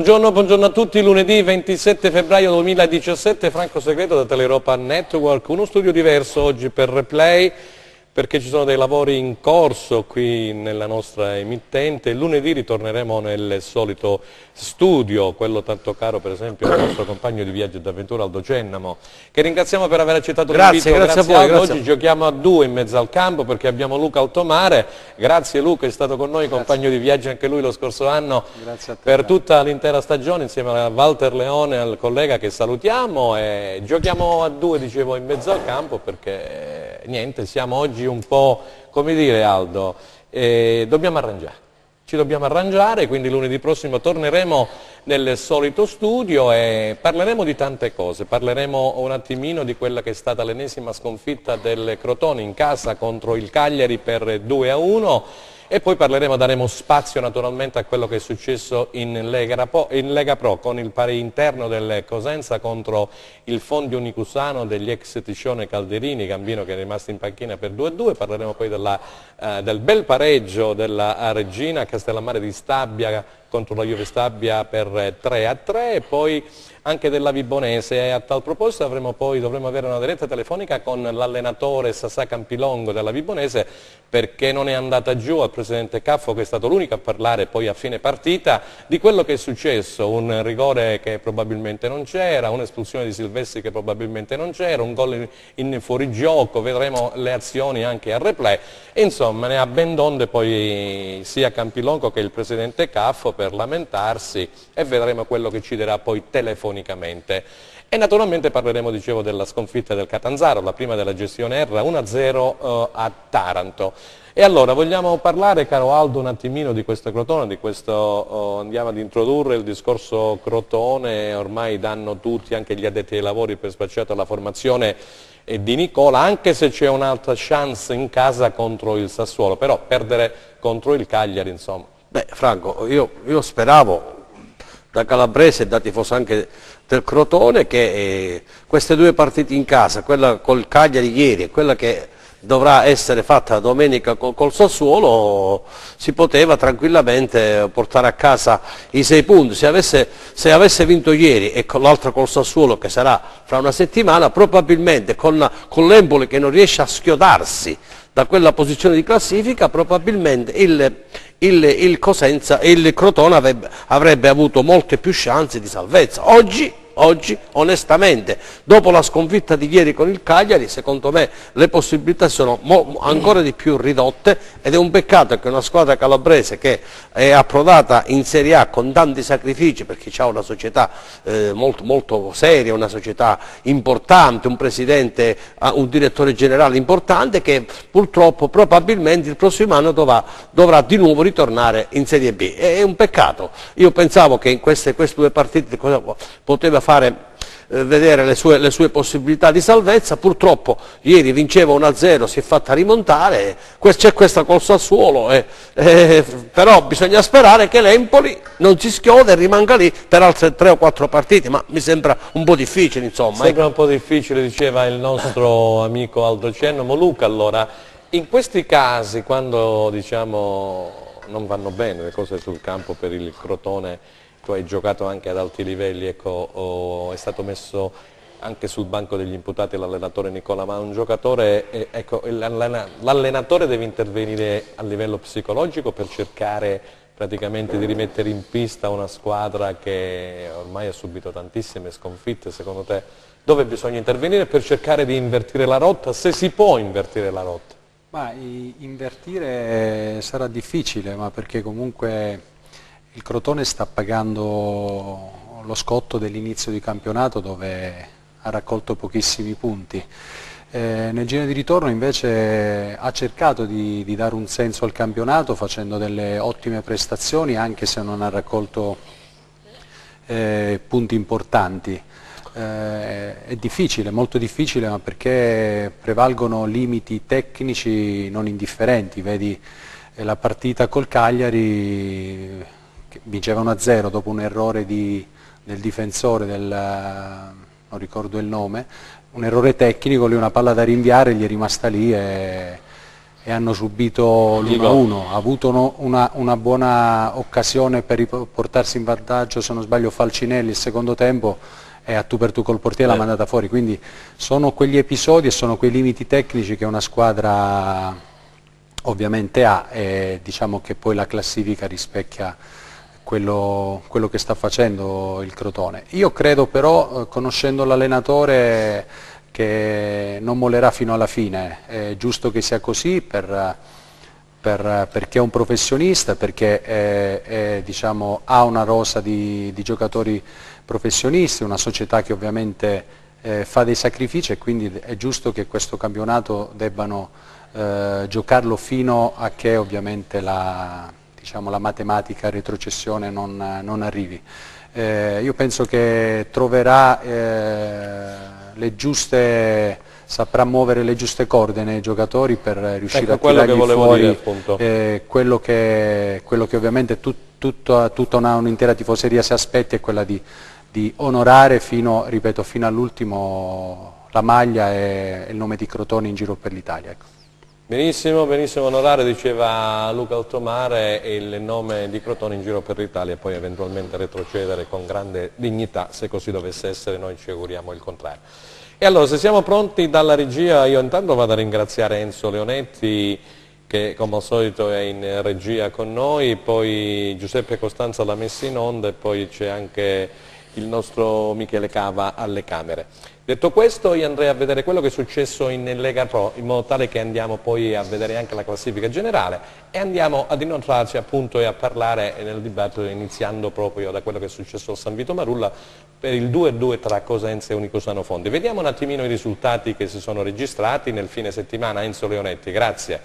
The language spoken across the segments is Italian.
Buongiorno, buongiorno, a tutti, lunedì 27 febbraio 2017, Franco Segreto da Teleeuropa Network, uno studio diverso oggi per Replay perché ci sono dei lavori in corso qui nella nostra emittente. Lunedì ritorneremo nel solito studio, quello tanto caro per esempio al nostro compagno di viaggio d'avventura Aldo Cennamo, che ringraziamo per aver accettato l'invito. Grazie, grazie a voi. Grazie. Oggi giochiamo a due in mezzo al campo perché abbiamo Luca Altomare. Grazie Luca, è stato con noi, grazie. compagno di viaggio anche lui lo scorso anno te, per tutta l'intera stagione insieme a Walter Leone, al collega che salutiamo e giochiamo a due, dicevo, in mezzo al campo perché niente, siamo oggi un po', come dire Aldo, eh, dobbiamo arrangiare. Ci dobbiamo arrangiare, quindi lunedì prossimo torneremo nel solito studio e parleremo di tante cose. Parleremo un attimino di quella che è stata l'ennesima sconfitta del Crotone in casa contro il Cagliari per 2 a 1 e poi parleremo, daremo spazio naturalmente a quello che è successo in Lega, in Lega Pro con il pari interno del Cosenza contro il Fondi Unicusano degli ex Tiscione Calderini, Gambino che è rimasto in panchina per 2-2, parleremo poi della, eh, del bel pareggio della Regina Castellammare di Stabia contro la Juve Stabia per 3-3 e poi anche della Vibonese. A tal proposito poi, dovremo avere una diretta telefonica con l'allenatore Sasà Campilongo della Vibonese perché non è andata giù al Presidente Caffo che è stato l'unico a parlare poi a fine partita di quello che è successo, un rigore che probabilmente non c'era, un'espulsione di Silvestri che probabilmente non c'era, un gol in, in fuorigioco, vedremo le azioni anche al replay, insomma ne ha ben donde poi sia Campilongo che il Presidente Caffo per lamentarsi e vedremo quello che ci dirà poi telefonicamente. E naturalmente parleremo, dicevo, della sconfitta del Catanzaro, la prima della gestione R 1-0 eh, a Taranto. E allora vogliamo parlare, caro Aldo, un attimino di questo Crotone, di questo, oh, andiamo ad introdurre il discorso Crotone, ormai danno tutti, anche gli addetti ai lavori, per spacciato la formazione di Nicola, anche se c'è un'altra chance in casa contro il Sassuolo, però perdere contro il Cagliari, insomma. Beh, Franco, io, io speravo, da calabrese e da tifoso anche del Crotone che eh, queste due partite in casa, quella col Cagliari ieri e quella che dovrà essere fatta domenica col, col Sassuolo, si poteva tranquillamente portare a casa i sei punti. Se avesse, se avesse vinto ieri e con l'altro col Sassuolo che sarà fra una settimana, probabilmente con, con l'Embole che non riesce a schiodarsi da quella posizione di classifica, probabilmente il, il, il, Cosenza, il Crotone avrebbe, avrebbe avuto molte più chance di salvezza. Oggi Oggi, onestamente, dopo la sconfitta di ieri con il Cagliari, secondo me le possibilità sono ancora di più ridotte ed è un peccato che una squadra calabrese che è approdata in Serie A con tanti sacrifici, perché ha una società eh, molto, molto, seria, una società importante, un presidente, un direttore generale importante, che purtroppo probabilmente il prossimo anno dovrà, dovrà di nuovo ritornare in Serie B. È un peccato. Io pensavo che in queste, queste due partite poteva fare eh, vedere le sue, le sue, possibilità di salvezza, purtroppo ieri vinceva 1-0, si è fatta rimontare, c'è questa col Sassuolo, eh, eh, però bisogna sperare che l'Empoli non si schiode e rimanga lì per altre 3 o 4 partite, ma mi sembra un po' difficile insomma. Sembra un po' difficile, diceva il nostro amico Aldo Cenno, Luca allora, in questi casi quando diciamo non vanno bene le cose sul campo per il Crotone, tu hai giocato anche ad alti livelli, ecco, è stato messo anche sul banco degli imputati l'allenatore Nicola, ma un giocatore, eh, ecco, l'allenatore deve intervenire a livello psicologico per cercare praticamente di rimettere in pista una squadra che ormai ha subito tantissime sconfitte, secondo te dove bisogna intervenire per cercare di invertire la rotta, se si può invertire la rotta? Ma invertire sarà difficile, ma perché comunque il Crotone sta pagando lo scotto dell'inizio di campionato dove ha raccolto pochissimi punti. Eh, nel giro di ritorno invece ha cercato di, di, dare un senso al campionato facendo delle ottime prestazioni anche se non ha raccolto eh, punti importanti. Eh, è difficile, molto difficile, ma perché prevalgono limiti tecnici non indifferenti. Vedi eh, la partita col Cagliari vinceva 1-0 dopo un errore di, del difensore, del, non ricordo il nome, un errore tecnico, lì una palla da rinviare gli è rimasta lì e e hanno subito l'1-1, ha avuto una, una, buona occasione per portarsi in vantaggio, se non sbaglio Falcinelli il secondo tempo e a tu per tu col portiere l'ha eh. mandata fuori, quindi sono quegli episodi e sono quei limiti tecnici che una squadra ovviamente ha e diciamo che poi la classifica rispecchia quello, quello che sta facendo il Crotone. Io credo però, eh, conoscendo l'allenatore, che non mollerà fino alla fine, è giusto che sia così per, per, perché è un professionista, perché è, è, diciamo, ha una rosa di, di, giocatori professionisti, una società che ovviamente eh, fa dei sacrifici e quindi è giusto che questo campionato debbano eh, giocarlo fino a che ovviamente la, diciamo, la matematica retrocessione non, non arrivi. Eh, io penso che troverà eh, le giuste saprà muovere le giuste corde nei giocatori per riuscire ecco, a tirargli fuori eh, quello, che, quello, che, ovviamente tut, tutta, tutta un'intera tifoseria si aspetta è quella di, di onorare fino, ripeto, fino all'ultimo la maglia e, e, il nome di Crotone in giro per l'Italia. Ecco. Benissimo, benissimo onorare, diceva Luca Altomare, il nome di Crotone in giro per l'Italia e poi eventualmente retrocedere con grande dignità, se così dovesse essere noi ci auguriamo il contrario. E allora se siamo pronti dalla regia, io intanto vado a ringraziare Enzo Leonetti che come al solito è in regia con noi, poi Giuseppe Costanza l'ha messa in onda e poi c'è anche il nostro Michele Cava alle Camere. Detto questo io andrei a vedere quello che è successo in Lega Pro in modo tale che andiamo poi a vedere anche la classifica generale e andiamo ad inoltrarci appunto e a parlare nel dibattito iniziando proprio da quello che è successo al San Vito Marulla per il 2-2 tra Cosenza e Unicosano Fondi. Vediamo un attimino i risultati che si sono registrati nel fine settimana. Enzo Leonetti, grazie.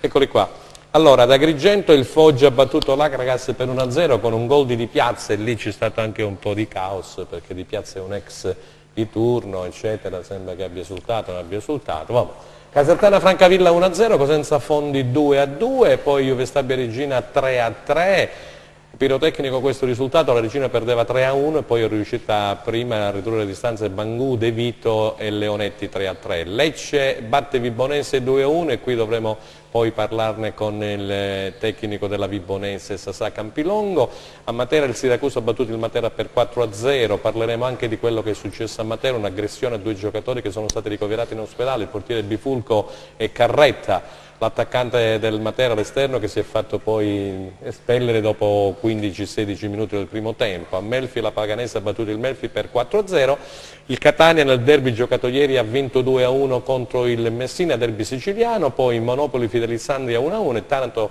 Eccoli qua. Allora, da Agrigento il Foggia ha battuto l'Acragas per 1-0 con un gol di Di Piazza e lì c'è stato anche un po' di caos perché Di Piazza è un ex di turno, eccetera, sembra che abbia esultato, non abbia esultato. Vabbè. Casertana Francavilla 1-0, Cosenza Fondi 2-2, poi Juve Stabia Regina 3-3, Pirotecnico questo risultato, la Regina perdeva 3-1 e poi è riuscita prima a ridurre le distanze Bangù, De Vito e Leonetti 3-3. Lecce batte Vibonese 2-1 e qui dovremo poi parlarne con il tecnico della Vibonese Sasà Campilongo. A Matera il Siracusa ha battuto il Matera per 4-0, parleremo anche di quello che è successo a Matera, un'aggressione a due giocatori che sono stati ricoverati in ospedale, il portiere Bifulco e Carretta l'attaccante del Matera all'esterno che si è fatto poi espellere dopo 15-16 minuti del primo tempo. A Melfi la Paganese ha battuto il Melfi per 4-0, il Catania nel derby giocato ieri ha vinto 2-1 contro il Messina, derby siciliano, poi Monopoli Fidelizzandria 1-1 e Taranto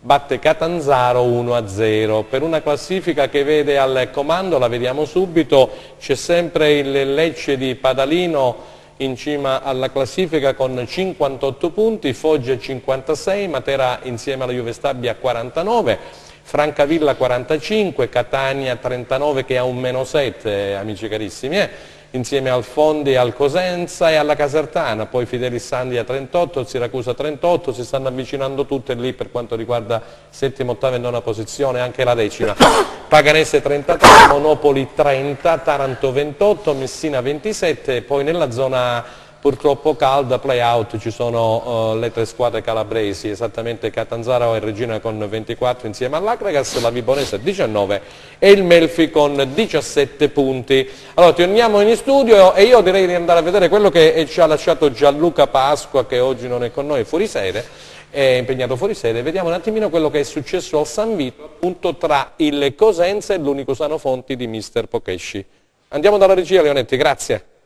batte Catanzaro 1-0. Per una classifica che vede al comando, la vediamo subito, c'è sempre il Lecce di Padalino in cima alla classifica con 58 punti, Foggia 56, Matera insieme alla Juve Stabia 49, Francavilla 45, Catania 39 che ha un meno 7, amici carissimi. Eh? Insieme al Fondi, al Cosenza e alla Casertana, poi Fidelissandia 38, Siracusa 38, si stanno avvicinando tutte lì per quanto riguarda settima, ottava e nona posizione, anche la decima. Paganese 33, Monopoli 30, Taranto 28, Messina 27, poi nella zona purtroppo calda, play out ci sono uh, le tre squadre calabresi, esattamente Catanzaro e Regina con 24 insieme all'Acragas, la Vibonese 19 e il Melfi con 17 punti. Allora torniamo in studio e io direi di andare a vedere quello che ci ha lasciato Gianluca Pasqua che oggi non è con noi fuori sede, è impegnato fuori sede, vediamo un attimino quello che è successo al San Vito appunto tra il Cosenza e l'unico Sano Fonti di Mister Pokesci. Andiamo dalla regia Leonetti, grazie.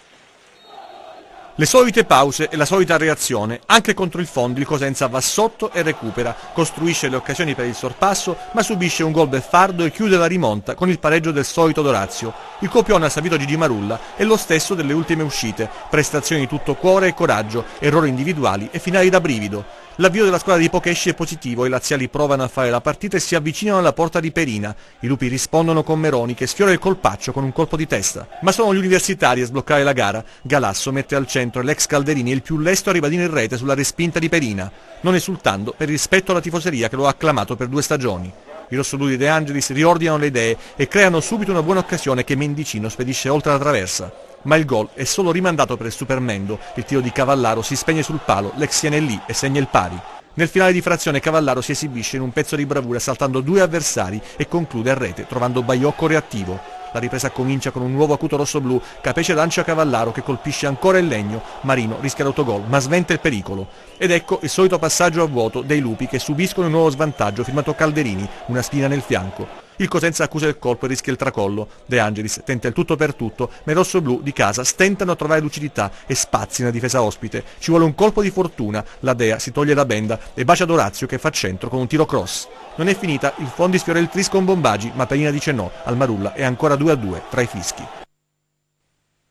Le solite pause e la solita reazione, anche contro il fondo il Cosenza va sotto e recupera, costruisce le occasioni per il sorpasso ma subisce un gol beffardo e chiude la rimonta con il pareggio del solito Dorazio. Il copione a Savito Gigi Marulla è lo stesso delle ultime uscite, prestazioni di tutto cuore e coraggio, errori individuali e finali da brivido. L'avvio della squadra di Pokesci è positivo, i laziali provano a fare la partita e si avvicinano alla porta di Perina. I lupi rispondono con Meroni che sfiora il colpaccio con un colpo di testa. Ma sono gli universitari a sbloccare la gara. Galasso mette al centro l'ex Calderini e il più lesto a ribadire in rete sulla respinta di Perina, non esultando per rispetto alla tifoseria che lo ha acclamato per due stagioni. I rossoblù De Angelis riordinano le idee e creano subito una buona occasione che Mendicino spedisce oltre la traversa ma il gol è solo rimandato per il Supermendo, il tiro di Cavallaro si spegne sul palo, l'ex tiene lì e segna il pari. Nel finale di frazione Cavallaro si esibisce in un pezzo di bravura saltando due avversari e conclude a rete trovando Baiocco reattivo. La ripresa comincia con un nuovo acuto rosso-blu, Capece lancia Cavallaro che colpisce ancora il legno, Marino rischia l'autogol ma sventa il pericolo. Ed ecco il solito passaggio a vuoto dei lupi che subiscono un nuovo svantaggio firmato Calderini, una spina nel fianco. Il Cosenza accusa il colpo e rischia il tracollo. De Angelis tenta il tutto per tutto, ma i rossoblù di casa stentano a trovare lucidità e spazi nella difesa ospite. Ci vuole un colpo di fortuna, la Dea si toglie la benda e bacia Dorazio che fa centro con un tiro cross. Non è finita, il Fondi sfiora il tris con Bombagi, ma Taina dice no, al Marulla è ancora 2 a 2 tra i fischi.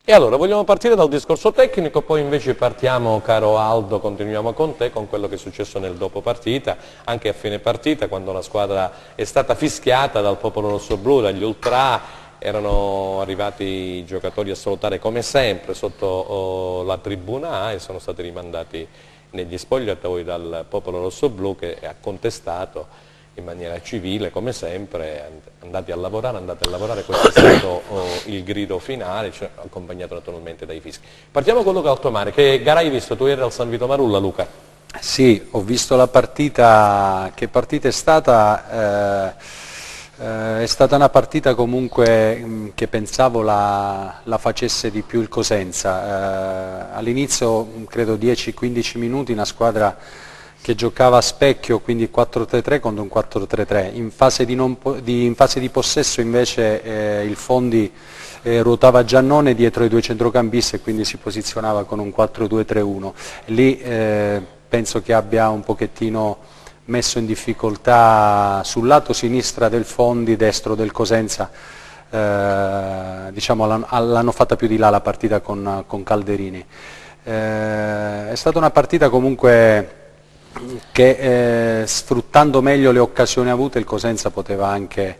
E allora vogliamo partire dal discorso tecnico, poi invece partiamo, caro Aldo, continuiamo con te, con quello che è successo nel dopo partita, anche a fine partita, quando la squadra è stata fischiata dal popolo rossoblu, dagli ultra, erano arrivati i giocatori a salutare come sempre sotto oh, la tribuna A e sono stati rimandati negli spogliatoi dal popolo rossoblu che ha contestato in maniera civile come sempre, andati a lavorare, andate a lavorare, questo è stato oh, il grido finale, cioè, accompagnato naturalmente dai fischi. Partiamo con Luca Altomare, che gara hai visto? Tu eri al San Vito Marulla Luca? Sì, ho visto la partita, che partita è stata? Eh, eh, è stata una partita comunque mh, mm, che pensavo la, la, facesse di più il Cosenza, eh, all'inizio credo 10-15 minuti una squadra che giocava a specchio, quindi 4-3-3 contro un 4-3-3. In, in, fase di possesso invece eh, il Fondi eh, ruotava Giannone dietro i due centrocampisti e quindi si posizionava con un 4-2-3-1. Lì eh, penso che abbia un pochettino messo in difficoltà sul lato sinistra del Fondi, destro del Cosenza, eh, diciamo, l'hanno fatta più di là la partita con, con Calderini. Eh, è stata una partita comunque che eh, sfruttando meglio le occasioni avute il Cosenza poteva anche,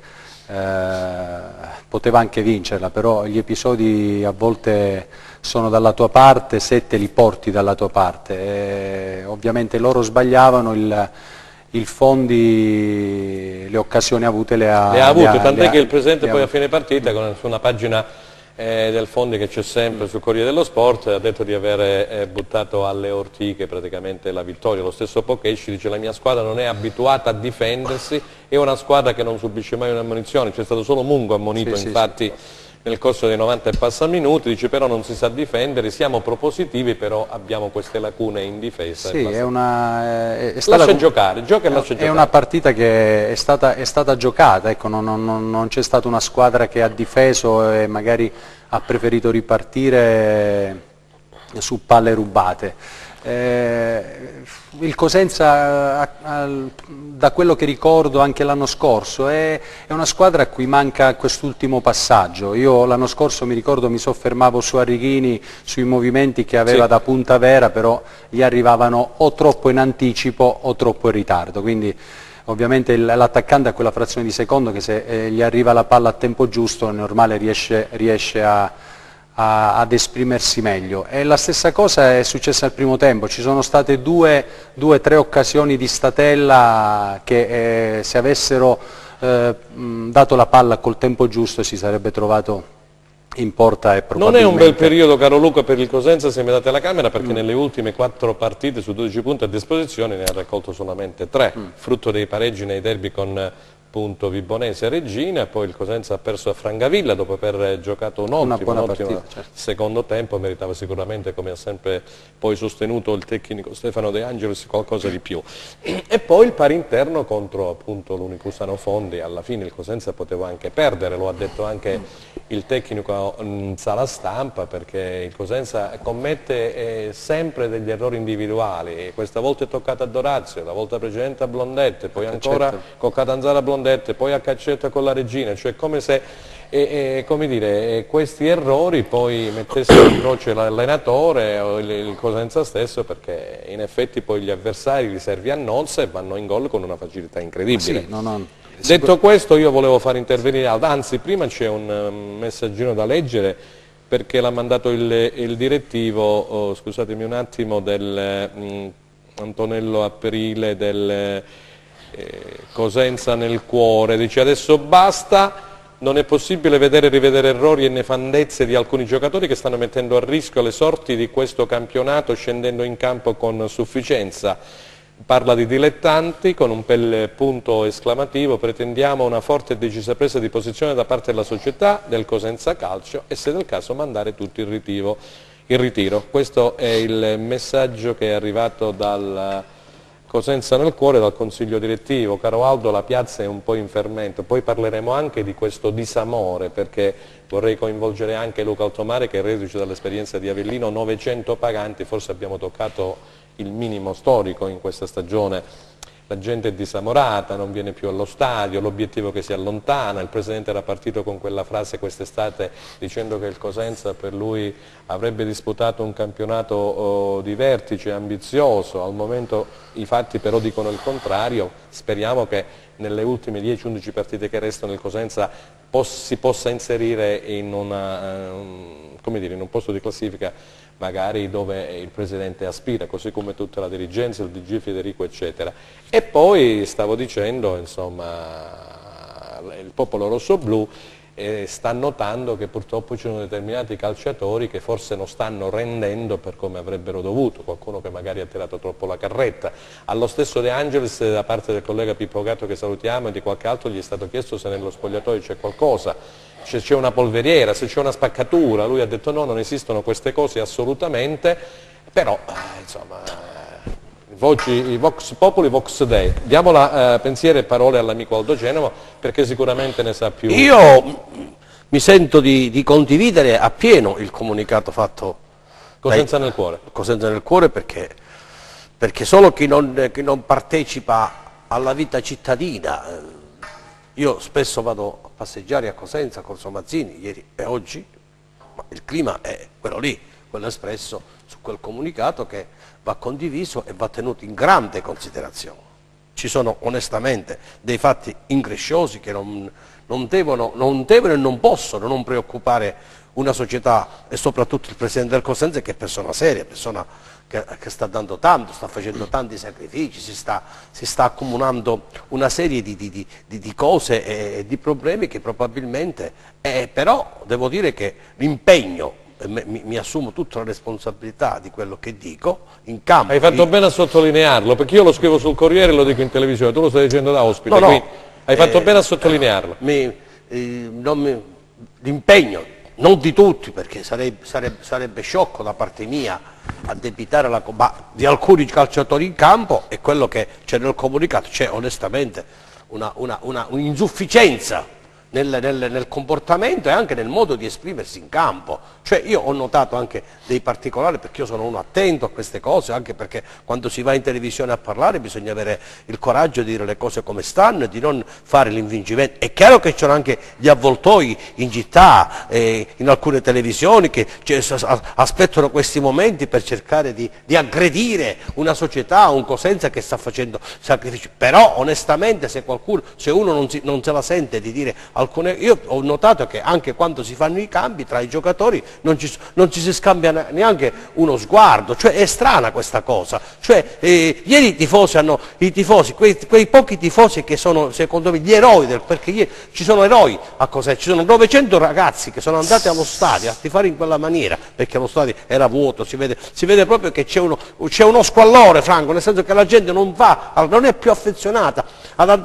eh, poteva anche vincerla, però gli episodi a volte sono dalla tua parte, se te li porti dalla tua parte. E, ovviamente loro sbagliavano, il, il Fondi le occasioni avute le ha, le ha avute, tant'è che il Presidente poi a fine partita con una pagina eh, del Fondi che c'è sempre sul Corriere dello Sport, ha detto di aver eh, buttato alle ortiche praticamente la vittoria. Lo stesso Pocesci dice la mia squadra non è abituata a difendersi, è una squadra che non subisce mai un'ammonizione, c'è stato solo Mungo ammonito sì, infatti. Sì, sì nel corso dei 90 e passa minuti, dice però non si sa difendere, siamo propositivi però abbiamo queste lacune in difesa. Sì, è una, è, è lascia giocare, gioca e lascia giocare. È una partita che è stata, è stata giocata, ecco, non, non, non c'è stata una squadra che ha difeso e magari ha preferito ripartire su palle rubate. Eh, il Cosenza, da quello che ricordo anche l'anno scorso, è, è, una squadra a cui manca quest'ultimo passaggio. Io l'anno scorso mi ricordo mi soffermavo su Arrighini, sui movimenti che aveva sì. da punta vera, però gli arrivavano o troppo in anticipo o troppo in ritardo. Quindi, ovviamente l'attaccante ha quella frazione di secondo che se eh, gli arriva la palla a tempo giusto è normale riesce, riesce a a, ad esprimersi meglio. E la stessa cosa è successa al primo tempo, ci sono state due o tre occasioni di Statella che eh, se avessero eh, dato la palla col tempo giusto si sarebbe trovato in porta e probabilmente... Non è un bel periodo, caro Luca, per il Cosenza se mi date la Camera, perché mm. nelle ultime quattro partite su 12 punti a disposizione ne ha raccolto solamente tre, mm. frutto dei pareggi nei derby con appunto Vibonese Regina, poi il Cosenza ha perso a Frangavilla dopo aver giocato un ottimo, un ottimo partita, certo. secondo tempo, meritava sicuramente, come ha sempre poi sostenuto il tecnico Stefano De Angelis, qualcosa di più. E poi il pari interno contro appunto l'Unicusano Fondi, alla fine il Cosenza poteva anche perdere, lo ha detto anche il tecnico in sala stampa, perché il Cosenza commette eh, sempre degli errori individuali, questa volta è toccata a Dorazio, la volta precedente a Blondette, poi ancora certo. con Catanzara Blondette Blondette, poi a Caccetta con la regina, cioè come se e, e, come dire, questi errori poi mettessero in croce l'allenatore o il, il, Cosenza stesso perché in effetti poi gli avversari li servi a nozze e vanno in gol con una facilità incredibile. Sì, no, no. Detto questo io volevo far intervenire, anzi prima c'è un um, messaggino da leggere perché l'ha mandato il, il direttivo, oh, scusatemi un attimo, del um, Antonello Aprile del eh, Cosenza nel cuore, dice adesso basta, non è possibile vedere e rivedere errori e nefandezze di alcuni giocatori che stanno mettendo a rischio le sorti di questo campionato scendendo in campo con sufficienza. parla di dilettanti con un bel punto esclamativo, pretendiamo una forte e decisa presa di posizione da parte della società, del Cosenza Calcio e se del caso mandare tutti in ritiro. In ritiro. Questo è il messaggio che è arrivato dal Cosenza nel cuore, dal Consiglio direttivo. Caro Aldo, la piazza è un po' in fermento, poi parleremo anche di questo disamore perché vorrei coinvolgere anche Luca Altomare che è reduce dall'esperienza di Avellino, 900 paganti, forse abbiamo toccato il minimo storico in questa stagione. La gente è disamorata, non viene più allo stadio, l'obiettivo che si allontana, il Presidente era partito con quella frase quest'estate dicendo che il Cosenza per lui avrebbe disputato un campionato oh, di vertice, ambizioso, al momento i fatti però dicono il contrario, speriamo che nelle ultime 10-11 partite che restano il Cosenza si possa inserire in, una, uh, dire, in un posto di classifica magari dove il Presidente aspira, così come tutta la dirigenza, il DG Federico eccetera. E poi stavo dicendo, insomma, il popolo rosso-blu eh, sta notando che purtroppo ci sono determinati calciatori che forse non stanno rendendo per come avrebbero dovuto, qualcuno che magari ha tirato troppo la carretta. Allo stesso De Angelis, da parte del collega Pippo Gatto che salutiamo e di qualche altro, gli è stato chiesto se nello spogliatoio c'è qualcosa se c'è una polveriera, se c'è una spaccatura, lui ha detto no, non esistono queste cose assolutamente, però eh, insomma, voci, i Vox Populi, Vox Dei. Diamo la eh, pensiero e parole all'amico Aldo Genova perché sicuramente ne sa più. Io mi sento di, di condividere appieno il comunicato fatto Cosenza nel cuore. Cosenza nel cuore perché, perché solo chi non, chi non partecipa alla vita cittadina eh, io spesso vado a passeggiare a Cosenza con Somazzini, ieri e oggi, ma il clima è quello lì, quello espresso su quel comunicato che va condiviso e va tenuto in grande considerazione. Ci sono onestamente dei fatti incresciosi che non, non, devono, non devono e non possono non preoccupare una società e soprattutto il Presidente del Cosenza che è persona seria, persona che, che, sta dando tanto, sta facendo tanti sacrifici, si sta, si sta accumulando una serie di, di, di, di cose e, e, di problemi che probabilmente, eh, però devo dire che l'impegno, mi, mi, assumo tutta la responsabilità di quello che dico, in campo... Hai fatto bene a sottolinearlo, perché io lo scrivo sul Corriere e lo dico in televisione, tu lo stai dicendo da ospite, no, no, hai fatto eh, bene a sottolinearlo. Eh, l'impegno non di tutti perché sarebbe, sarebbe, sarebbe sciocco da parte mia addebitare la, ma di alcuni calciatori in campo e quello che c'è nel comunicato, c'è onestamente un'insufficienza un nel, nel, nel, comportamento e anche nel modo di esprimersi in campo. Cioè io ho notato anche dei particolari perché io sono uno attento a queste cose, anche perché quando si va in televisione a parlare bisogna avere il coraggio di dire le cose come stanno e di non fare l'invingimento. È chiaro che ci sono anche gli avvoltoi in città, eh, in alcune televisioni che aspettano questi momenti per cercare di, di, aggredire una società, un Cosenza che sta facendo sacrifici. Però onestamente se, qualcuno, se uno non, si, non se la sente di dire alcune, io ho notato che anche quando si fanno i cambi tra i giocatori non ci, non ci si scambia neanche uno sguardo, cioè è strana questa cosa, cioè, eh, ieri i tifosi hanno, i tifosi, quei, quei, pochi tifosi che sono secondo me gli eroi, del, perché ieri, ci sono eroi a cos'è, ci sono 900 ragazzi che sono andati allo stadio a tifare in quella maniera, perché lo stadio era vuoto, si vede, si vede proprio che c'è uno, uno, squallore Franco, nel senso che la gente non va, non è più affezionata,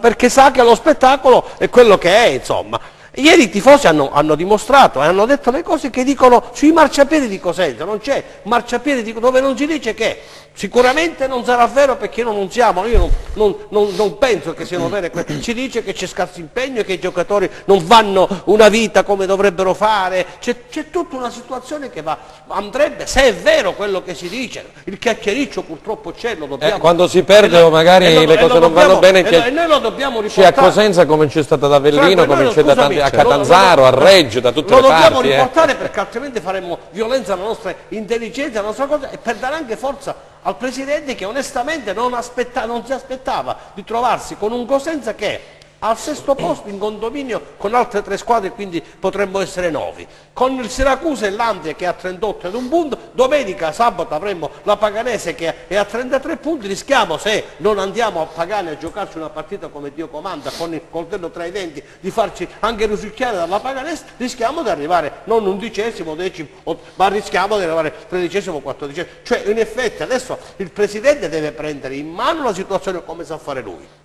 perché sa che lo spettacolo è quello che è, insomma. Ieri i tifosi hanno, hanno dimostrato e hanno detto le cose che dicono sui marciapiedi di Cosenza, non c'è marciapiedi dove non si dice che Sicuramente non sarà vero perché noi non siamo, io non, non, non, non penso che siano vere queste, ci dice che c'è scarso impegno e che i giocatori non vanno una vita come dovrebbero fare, c'è, tutta una situazione che va, andrebbe, se è vero quello che si dice, il chiacchiericcio purtroppo c'è, lo dobbiamo... Eh, quando si perde o magari lo, le cose non vanno bene, e, noi lo dobbiamo riportare. C'è a Cosenza come c'è stata ad Avellino, come c'è a Catanzaro, a Reggio, da tutte le parti. Lo dobbiamo eh. riportare eh. perché altrimenti faremmo violenza alla nostra intelligenza, alla nostra cosa e per dare anche forza al Presidente che onestamente non, aspetta, non si aspettava di trovarsi con un Cosenza che al sesto posto in condominio con altre tre squadre, quindi potremmo essere novi. Con il Siracusa e l'Andria che è a 38 ed un punto, domenica, sabato avremo la Paganese che è a 33 punti, rischiamo se non andiamo a Pagani a giocarci una partita come Dio comanda, con il coltello tra i denti, di farci anche risucchiare dalla Paganese, rischiamo di arrivare non undicesimo, decimo, ma rischiamo di arrivare tredicesimo, quattordicesimo. Cioè in effetti adesso il Presidente deve prendere in mano la situazione come sa fare lui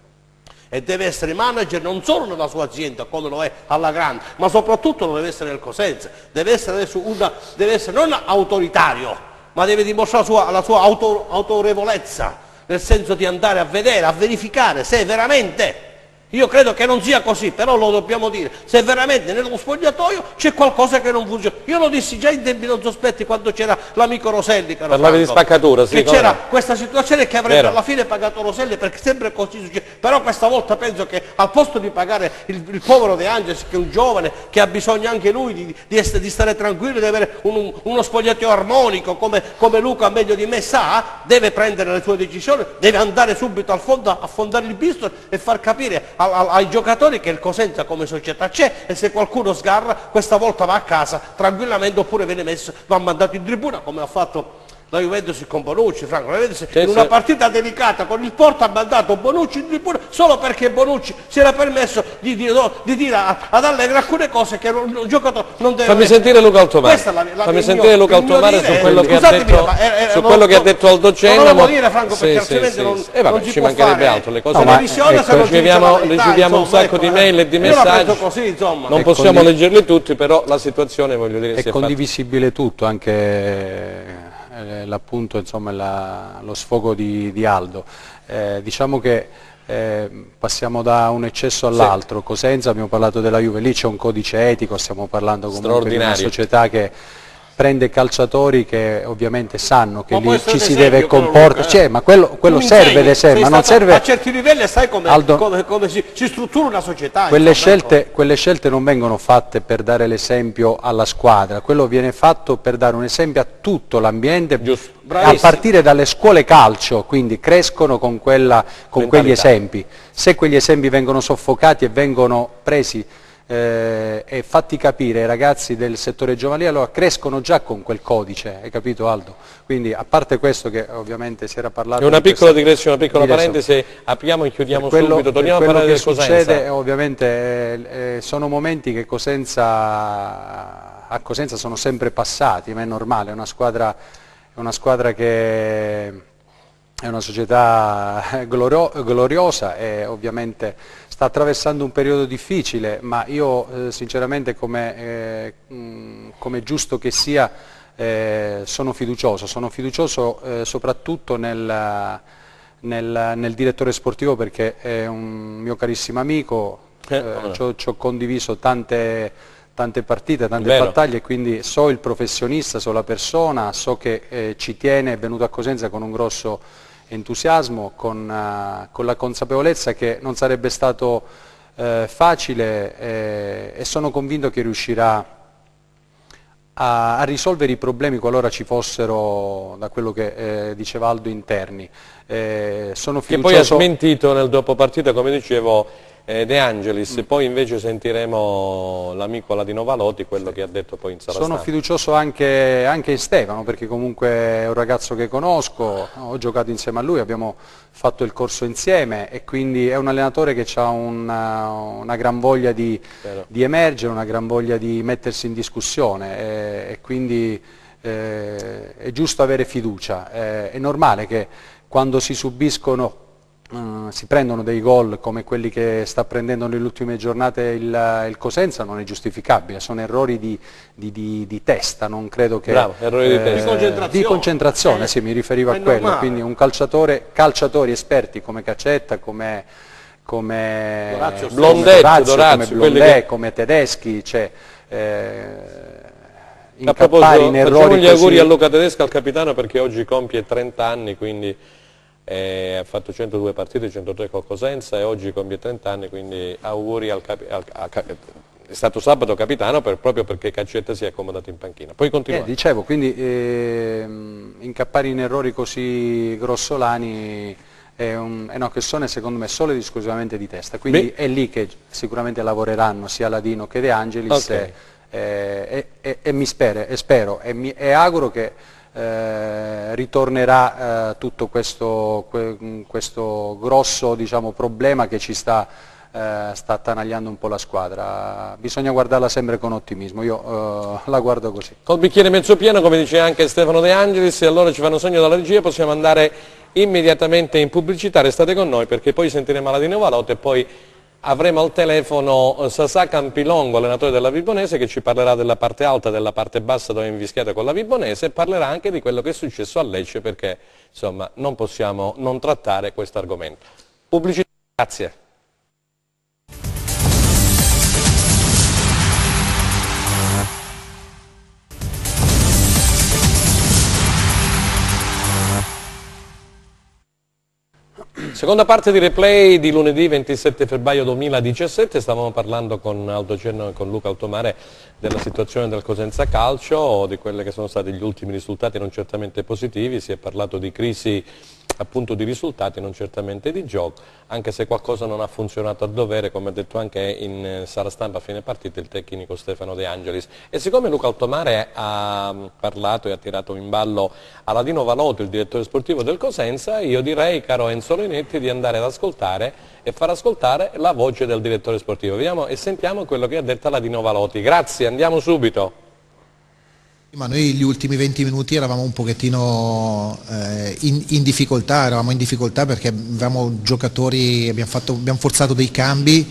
e deve essere manager non solo nella sua azienda come lo è alla grande, ma soprattutto lo deve essere nel Cosenza, deve essere, una, deve essere non autoritario, ma deve dimostrare la sua, la sua auto, autorevolezza, nel senso di andare a vedere, a verificare se veramente io credo che non sia così, però lo dobbiamo dire. Se veramente nello spogliatoio c'è qualcosa che non funziona. Io lo dissi già in tempi non sospetti quando c'era l'amico Roselli. Caro Parlavi di spaccatura, sì. Che c'era questa situazione che avrebbe Vero. alla fine pagato Roselli perché sempre così succede. Però questa volta penso che al posto di pagare il, il povero De Angelis, che è un giovane, che ha bisogno anche lui di, di, essere, di stare tranquillo, di avere un, uno spogliatoio armonico come, come, Luca meglio di me sa, deve prendere le sue decisioni, deve andare subito al fondo, affondare il bisturi e far capire ai giocatori che il Cosenza come società c'è e se qualcuno sgarra questa volta va a casa tranquillamente oppure viene messo, va mandato in tribuna come ha fatto la Juventus con Bonucci, Franco, la Juventus in una partita delicata con il Porto ha mandato Bonucci in tribuna solo perché Bonucci si era permesso di, di, di dire ad Allegri alcune cose che un, giocatore non deve Fammi sentire Luca Altomare, la, la, Fammi sentire Luca Altomare su quello, che, ha detto, eh, eh, su quello che ha detto Aldo Cenamo. Non lo dire Franco perché sì, altrimenti sì, non, sì. Eh, vabbè, non ci mancherebbe altro, le cose no, ecco, riceviamo, riceviamo un sacco di mail e di messaggi, non possiamo leggerli tutti, però la situazione voglio dire è condivisibile tutto, anche eh, l'appunto, insomma, la, lo sfogo di, di Aldo. Eh, diciamo che eh, passiamo da un eccesso all'altro. Cosenza abbiamo parlato della Juve, lì c'è un codice etico, stiamo parlando comunque di una società che prende calciatori che ovviamente sanno che lì ci si deve comportare, cioè, ma quello, quello serve l'esempio, ma non serve... A certi livelli sai come, Aldo, come, come si, si, struttura una società. Quelle scelte, ecco. quelle scelte, non vengono fatte per dare l'esempio alla squadra, quello viene fatto per dare un esempio a tutto l'ambiente, a partire dalle scuole calcio, quindi crescono con, quella, con quegli esempi. Se quegli esempi vengono soffocati e vengono presi eh, e fatti capire ai ragazzi del settore giovanile, allora crescono già con quel codice, hai capito Aldo? Quindi a parte questo che ovviamente si era parlato... È una piccola digressione, una piccola parentesi, apriamo e chiudiamo quello, subito, torniamo a parlare del Cosenza. succede ovviamente eh, eh, sono momenti che Cosenza, a Cosenza sono sempre passati, ma è normale, è una squadra, è una squadra che è una società gloriosa e ovviamente sta attraversando un periodo difficile, ma io eh, sinceramente come, eh, come, giusto che sia eh, sono fiducioso, sono fiducioso eh, soprattutto nel, nel, nel, direttore sportivo perché è un mio carissimo amico, eh, eh, ci, ho, ci ho condiviso tante, tante partite, tante Vero. battaglie, quindi so il professionista, so la persona, so che ci tiene, è venuto a Cosenza con un grosso entusiasmo, con, uh, con, la consapevolezza che non sarebbe stato uh, facile eh, e sono convinto che riuscirà a, a, risolvere i problemi qualora ci fossero, da quello che eh, diceva Aldo, interni. Eh, sono Che poi ha smentito nel dopo partita, come dicevo, eh, De Angelis, mm. poi invece sentiremo l'amico Ladino Valotti, quello sì. che ha detto poi in sala Sono stampa. fiducioso anche, anche, in Stefano, perché comunque è un ragazzo che conosco, ho giocato insieme a lui, abbiamo fatto il corso insieme e quindi è un allenatore che ha una, una gran voglia di, di, emergere, una gran voglia di mettersi in discussione e, e quindi eh, è giusto avere fiducia, eh, è normale che quando si subiscono Uh, si prendono dei gol come quelli che sta prendendo nelle ultime giornate il, il Cosenza non è giustificabile, sono errori di, di, di, di testa, non credo che... Bravo, errori eh, di concentrazione. Di concentrazione, eh, sì, mi riferivo a quello, normale. quindi un calciatore, calciatori esperti come Caccetta, come, come Blondet, Dorazio, come, Blondet, che... come Tedeschi, cioè, eh, incappare in errori Facciamo gli auguri a Luca Tedesco, al capitano, perché oggi compie 30 anni, quindi eh, ha fatto 102 partite, 103 col Cosenza e oggi compie 30 anni, quindi auguri al, capi, al, al è stato sabato capitano per, proprio perché Caccetta si è accomodato in panchina. Poi continua. Eh, dicevo, quindi eh, incappare in errori così grossolani è, un, è, una questione secondo me solo ed esclusivamente di testa, quindi Beh. è lì che sicuramente lavoreranno sia Ladino che De Angelis okay. e, e, e, mi spero, e, spero mi, e, auguro che eh, ritornerà eh, tutto questo, que, questo grosso diciamo, problema che ci sta eh, sta attanagliando un po' la squadra. Bisogna guardarla sempre con ottimismo, io eh, la guardo così. Col bicchiere mezzo pieno, come dice anche Stefano De Angelis, e allora ci fanno segno dalla regia, possiamo andare immediatamente in pubblicità, restate con noi perché poi sentiremo la di Novalotte e poi avremo al telefono eh, Sasà Campilongo, allenatore della Vibonese, che ci parlerà della parte alta e della parte bassa dove è invischiata con la Vibonese e parlerà anche di quello che è successo a Lecce perché insomma, non possiamo non trattare questo argomento. Pubblicità, grazie. Seconda parte di replay di lunedì 27 febbraio 2017, stavamo parlando con Aldo Cenno e con Luca Altomare della situazione del Cosenza Calcio, di quelli che sono stati gli ultimi risultati non certamente positivi, si è parlato di crisi appunto di risultati, non certamente di gioco, anche se qualcosa non ha funzionato a dovere, come ha detto anche in eh, sala stampa a fine partita il tecnico Stefano De Angelis. E siccome Luca Altomare ha mm, parlato e ha tirato in ballo Aladino Valotto, il direttore sportivo del Cosenza, io direi, caro Enzo Lenetti, di andare ad ascoltare e far ascoltare la voce del direttore sportivo. Vediamo e sentiamo quello che ha detto Aladino Valotti. Grazie, andiamo subito. Ma noi gli ultimi 20 minuti eravamo un pochettino eh, in, in, difficoltà, eravamo in difficoltà perché avevamo giocatori, abbiamo, fatto, abbiamo, forzato dei cambi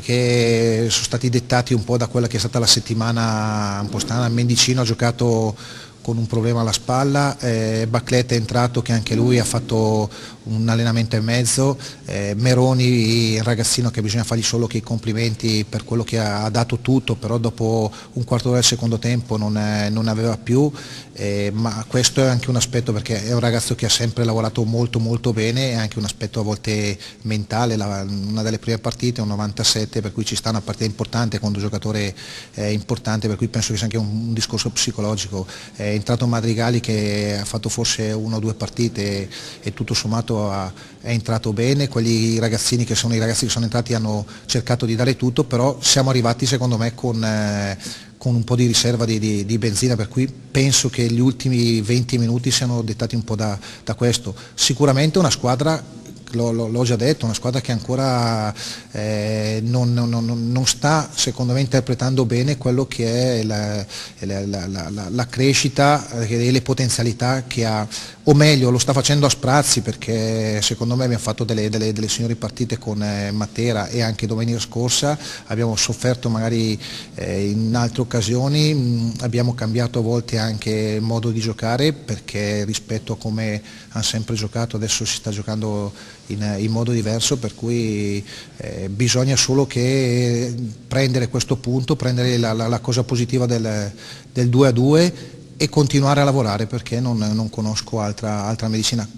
che sono stati dettati un po' da quella che è stata la settimana un po' strana. Mendicino ha giocato con un problema alla spalla, eh, Baclet è entrato che anche lui ha fatto un allenamento e mezzo, eh, Meroni, il ragazzino che bisogna fargli solo che i complimenti per quello che ha, ha dato tutto, però dopo un quarto d'ora del secondo tempo non, è, non aveva più, eh, ma questo è anche un aspetto perché è un ragazzo che ha sempre lavorato molto molto bene, è anche un aspetto a volte mentale, la, una delle prime partite, un 97, per cui ci sta una partita importante quando un giocatore è importante, per cui penso che sia anche un, un discorso psicologico. È entrato Madrigali che ha fatto forse una o due partite e tutto sommato momento ha, è entrato bene, quelli ragazzini che sono i ragazzi che sono entrati hanno cercato di dare tutto, però siamo arrivati secondo me con, eh, con un po' di riserva di, di, di, benzina, per cui penso che gli ultimi 20 minuti siano dettati un po' da, da questo. Sicuramente una squadra l'ho, già detto, una squadra che ancora eh, non, non, non, sta secondo me interpretando bene quello che è la, la, la, la crescita e le potenzialità che ha o meglio lo sta facendo a sprazzi perché secondo me abbiamo fatto delle, delle, delle signori partite con eh, Matera e anche domenica scorsa. Abbiamo sofferto magari eh, in altre occasioni, mh, abbiamo cambiato a volte anche modo di giocare perché rispetto a come hanno sempre giocato adesso si sta giocando in, in modo diverso per cui eh, bisogna solo che prendere questo punto, prendere la, la, la cosa positiva del, del 2 a 2 e continuare a lavorare perché non, non conosco altra, altra, medicina.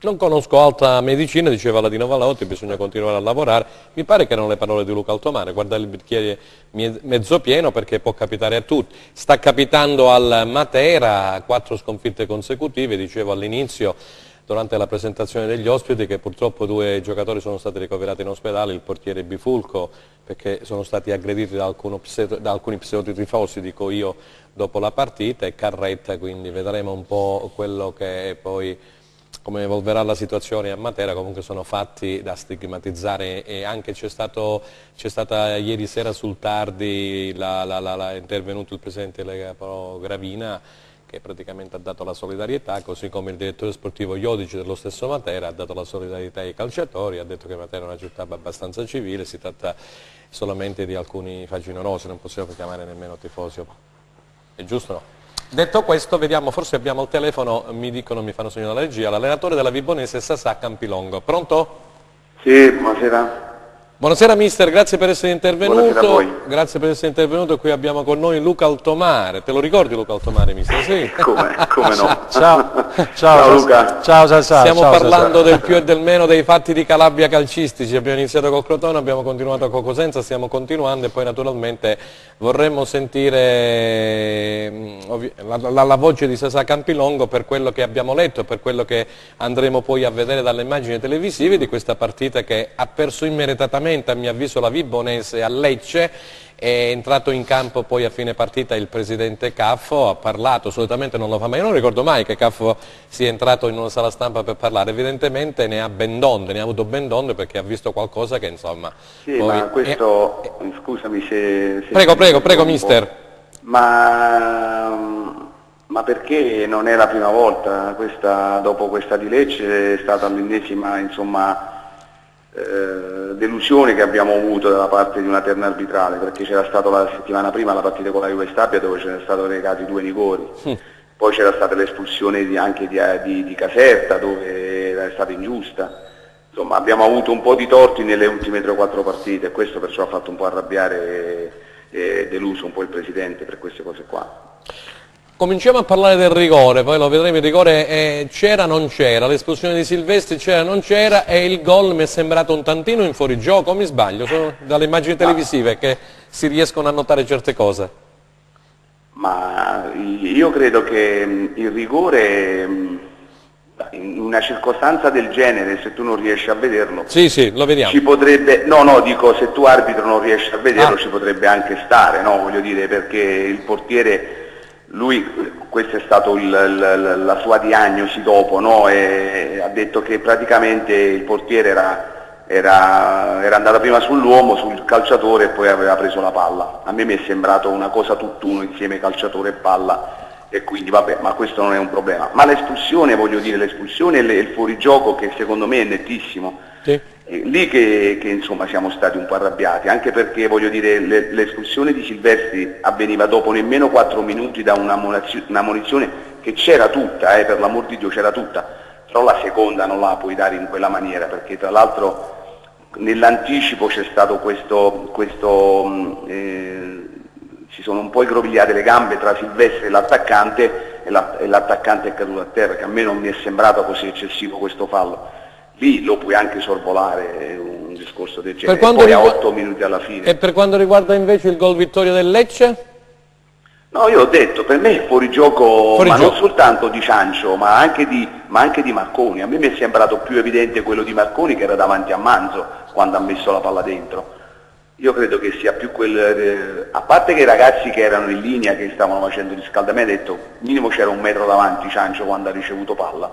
Non conosco altra medicina, diceva la Dino Valotti, bisogna continuare a lavorare. Mi pare che erano le parole di Luca Altomare, guardare il bicchiere mezzo pieno perché può capitare a tutti. Sta capitando al Matera, quattro sconfitte consecutive, dicevo all'inizio, durante la presentazione degli ospiti che purtroppo due giocatori sono stati ricoverati in ospedale, il portiere Bifulco perché sono stati aggrediti da, da alcuni pseudotifosi, dico io, dopo la partita e Carretta, quindi vedremo un po' quello che poi come evolverà la situazione a Matera, comunque sono fatti da stigmatizzare e anche c'è stata ieri sera sul tardi, la, la, è intervenuto il Presidente Lega Pro Gravina che praticamente ha dato la solidarietà, così come il direttore sportivo Iodici dello stesso Matera ha dato la solidarietà ai calciatori, ha detto che Matera è una città abbastanza civile, si tratta solamente di alcuni faginorosi, non possiamo chiamare nemmeno tifosi. È giusto no? Detto questo, vediamo, forse abbiamo al telefono, mi dicono, mi fanno segno dalla regia, l'allenatore della Vibonese Sasà Campilongo. Pronto? Sì, buonasera. Buonasera mister, grazie per essere intervenuto. Grazie per essere intervenuto. Qui abbiamo con noi Luca Altomare. Te lo ricordi Luca Altomare, mister? Sì. come, come no. ciao. ciao. ciao Luca. Ciao Sassà. Stiamo ciao, parlando del più e del meno dei fatti di Calabria calcistici. Abbiamo iniziato col Crotone, abbiamo continuato con Cosenza, stiamo continuando e poi naturalmente vorremmo sentire mm, la, la, la voce di Sasà Campilongo per quello che abbiamo letto, per quello che andremo poi a vedere dalle immagini televisive di questa partita che ha perso immeritatamente a mio avviso la Vibonese a Lecce. È entrato in campo poi a fine partita il presidente Caffo, ha parlato, solitamente non lo fa mai, io non ricordo mai che Caffo sia entrato in una sala stampa per parlare, evidentemente ne ha ben donde, ne ha avuto ben donde perché ha visto qualcosa che insomma... Sì, poi... ma questo, è... scusami se... se prego, prego, prego mister. Ma, ma, perché non è la prima volta, questa, dopo questa di Lecce è stata l'ennesima, insomma eh, delusione che abbiamo avuto da parte di una terna arbitrale, perché c'era stato la settimana prima la partita con la Juve Stabia dove c'erano stati legati due rigori, mm. poi c'era stata l'espulsione di, anche di, di, di, Caserta dove era stata ingiusta. Insomma abbiamo avuto un po' di torti nelle ultime 3-4 partite e questo perciò ha fatto un po' arrabbiare e deluso un po' il Presidente per queste cose qua. Cominciamo a parlare del rigore, poi lo vedremo, il rigore eh, c'era non c'era, l'espulsione di Silvestri c'era non c'era e il gol mi è sembrato un tantino in fuorigioco, mi sbaglio, sono dalle immagini televisive che si riescono a notare certe cose. Ma io credo che il rigore in una circostanza del genere, se tu non riesci a vederlo, sì, sì, lo vediamo. ci potrebbe, no, no, dico se tu arbitro non riesci a vederlo ah. ci potrebbe anche stare, no, voglio dire, perché il portiere lui, questa è stata la sua diagnosi dopo, no? ha detto che praticamente il portiere era, era, era andato prima sull'uomo, sul calciatore e poi aveva preso la palla. A me mi è sembrato una cosa tutt'uno insieme calciatore e palla e quindi vabbè, ma questo non è un problema. Ma l'espulsione, voglio dire, l'espulsione e il fuorigioco che secondo me è nettissimo. Sì. È lì che, che insomma, siamo stati un po' arrabbiati, anche perché voglio dire, l'espulsione di Silvestri avveniva dopo nemmeno 4 minuti da una, una munizione che c'era tutta, eh, per l'amor di Dio c'era tutta, però la seconda non la puoi dare in quella maniera, perché tra l'altro nell'anticipo c'è stato questo, questo mm, eh, si sono un po' aggrovigliate le gambe tra Silvestri e l'attaccante e l'attaccante è caduto a terra, che a me non mi è sembrato così eccessivo questo fallo. Lì lo puoi anche sorvolare un discorso del genere, poi riguarda... a 8 minuti alla fine. E per quanto riguarda invece il gol vittorio del Lecce? No, io ho detto, per me è fuori gioco, fuori ma gioco. non soltanto di Ciancio, ma anche di, ma anche di Marconi. A me mi è sembrato più evidente quello di Marconi che era davanti a Manzo quando ha messo la palla dentro io credo che sia più quel, eh, a parte che i ragazzi che erano in linea, che stavano facendo il riscaldamento, detto minimo c'era un metro davanti Ciancio quando ha ricevuto palla,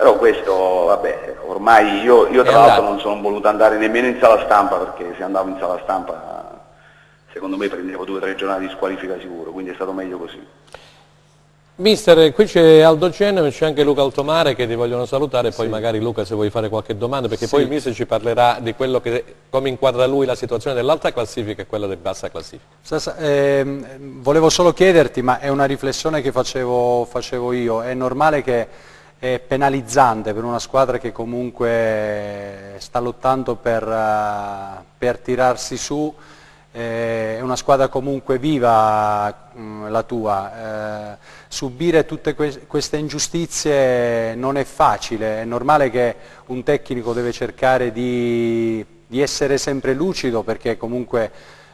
però questo, vabbè, ormai io, io tra l'altro non sono voluto andare nemmeno in sala stampa, perché se andavo in sala stampa secondo me prendevo due o tre giornate di squalifica sicuro, quindi è stato meglio così. Mister, qui c'è Aldo Cenno e c'è anche Luca Altomare che ti vogliono salutare, poi sì. magari Luca se vuoi fare qualche domanda, perché sì. poi il Mister ci parlerà di quello che, come inquadra lui la situazione dell'alta classifica e quella del bassa classifica. Sasa, eh, volevo solo chiederti, ma è una riflessione che facevo, facevo io, è normale che è penalizzante per una squadra che comunque sta lottando per, uh, per tirarsi su, eh, è una squadra comunque viva mm, la tua, eh, subire tutte que queste ingiustizie non è facile, è normale che un tecnico deve cercare di, di essere sempre lucido perché comunque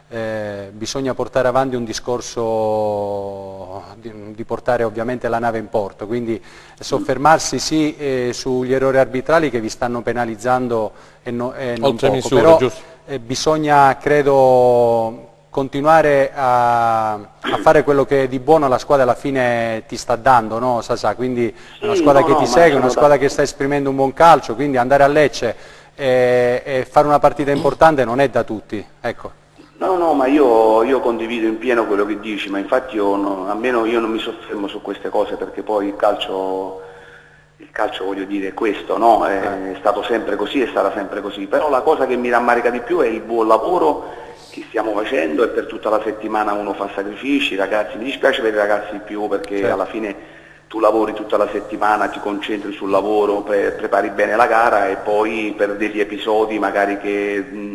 eh, bisogna portare avanti un discorso di, di, portare ovviamente la nave in porto, quindi soffermarsi sì eh, sugli errori arbitrali che vi stanno penalizzando e, no, e non Oltre poco, misure, però eh, bisogna credo continuare a, a, fare quello che di buono la squadra alla fine ti sta dando, no Sasà? Quindi sì, una squadra no, che ti no, segue, una squadra che sta esprimendo un buon calcio, quindi andare a Lecce e, e fare una partita importante non è da tutti. Ecco. No, no, ma io, io, condivido in pieno quello che dici, ma infatti io no, almeno io non mi soffermo su queste cose perché poi il calcio, il calcio voglio dire è questo, no? è, è stato sempre così e sarà sempre così, però la cosa che mi rammarica di più è il buon lavoro che stiamo facendo e per tutta la settimana uno fa sacrifici, ragazzi, mi dispiace per i ragazzi di più perché certo. alla fine tu lavori tutta la settimana, ti concentri sul lavoro, pre prepari bene la gara e poi per degli episodi magari che mh,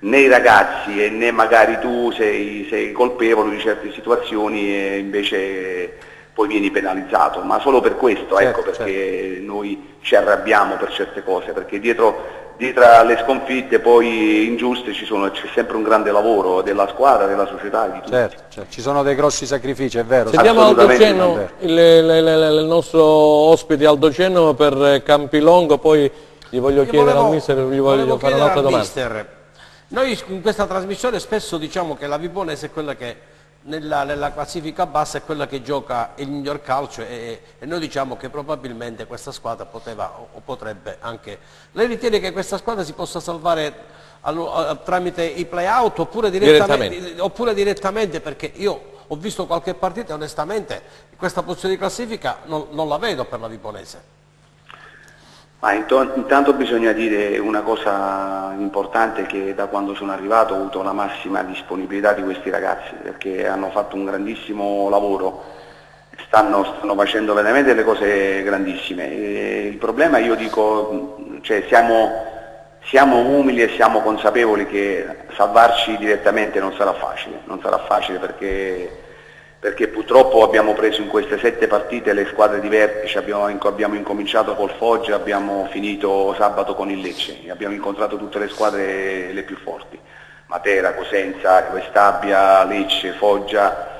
né i ragazzi e né magari tu sei, sei colpevole di certe situazioni e invece poi vieni penalizzato, ma solo per questo, certo, ecco perché certo. noi ci arrabbiamo per certe cose, perché dietro dietro alle sconfitte poi ingiuste c'è sempre un grande lavoro della squadra, della società di tutti. Certo, certo. ci sono dei grossi sacrifici, è vero. Sentiamo Aldo Cenno, il, il, il, nostro ospite Aldo Cenno per Campilongo, poi gli voglio Io chiedere volevo, al mister, gli voglio fare un'altra domanda. Mister, noi in questa trasmissione spesso diciamo che la Vibonese è quella che nella, nella, classifica bassa è quella che gioca il miglior calcio e, e, noi diciamo che probabilmente questa squadra poteva o, potrebbe anche... Lei ritiene che questa squadra si possa salvare al, al, tramite i play-out oppure direttamente, direttamente. oppure direttamente perché io ho visto qualche partita e onestamente questa posizione di classifica non, non la vedo per la Vibonese. Ma intanto bisogna dire una cosa importante che da quando sono arrivato ho avuto la massima disponibilità di questi ragazzi perché hanno fatto un grandissimo lavoro, stanno, stanno facendo veramente delle cose grandissime. E il problema io dico, cioè siamo, siamo umili e siamo consapevoli che salvarci direttamente non sarà facile, non sarà facile perché perché purtroppo abbiamo preso in queste sette partite le squadre di vertice, abbiamo, abbiamo incominciato col Foggia, abbiamo finito sabato con il Lecce, abbiamo incontrato tutte le squadre le più forti, Matera, Cosenza, Questabia, Lecce, Foggia,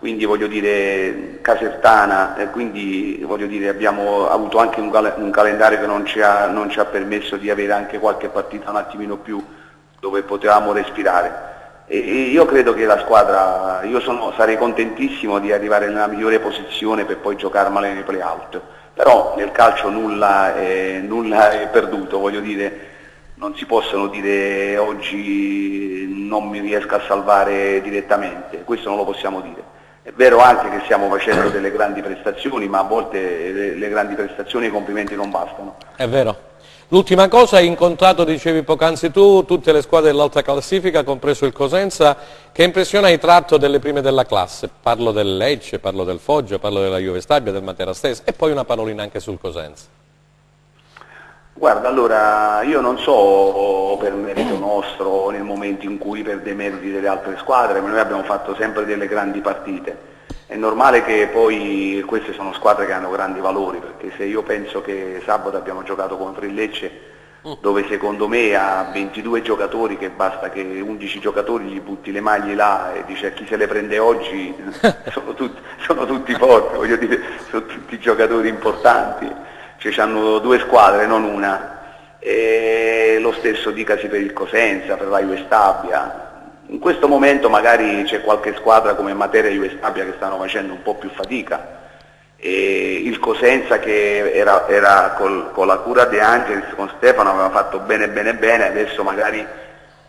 quindi voglio dire Casertana, eh, quindi voglio dire abbiamo avuto anche un, cal un calendario che non ci, ha, non ci ha permesso di avere anche qualche partita un attimino più dove potevamo respirare e io credo che la squadra, io sono, sarei contentissimo di arrivare nella migliore posizione per poi giocarmela nei play-out, però nel calcio nulla è, nulla è perduto, voglio dire, non si possono dire oggi non mi riesco a salvare direttamente, questo non lo possiamo dire. È vero anche che stiamo facendo delle grandi prestazioni, ma a volte le, grandi prestazioni e i complimenti non bastano. È vero. L'ultima cosa, hai incontrato, dicevi poc'anzi tu, tutte le squadre dell'alta classifica, compreso il Cosenza. Che impressione hai tratto delle prime della classe? Parlo del Lecce, parlo del Foggia, parlo della Juve Stabia, del Matera stessa e poi una parolina anche sul Cosenza. Guarda, allora io non so per merito nostro nel momento in cui per dei meriti delle altre squadre, ma noi abbiamo fatto sempre delle grandi partite è normale che poi queste sono squadre che hanno grandi valori, perché se io penso che sabato abbiamo giocato contro il Lecce, mm. dove secondo me ha 22 giocatori che basta che 11 giocatori gli butti le maglie là e dice a chi se le prende oggi sono, tutti, sono tutti forti, voglio dire, sono tutti giocatori importanti, cioè hanno due squadre, non una. E lo stesso dicasi per il Cosenza, per la Juve Stabia, in questo momento magari c'è qualche squadra come Matera e Juve Stabia che stanno facendo un po' più fatica, e il Cosenza che era, era col, con la cura De Angelis, con Stefano, aveva fatto bene bene bene, adesso magari,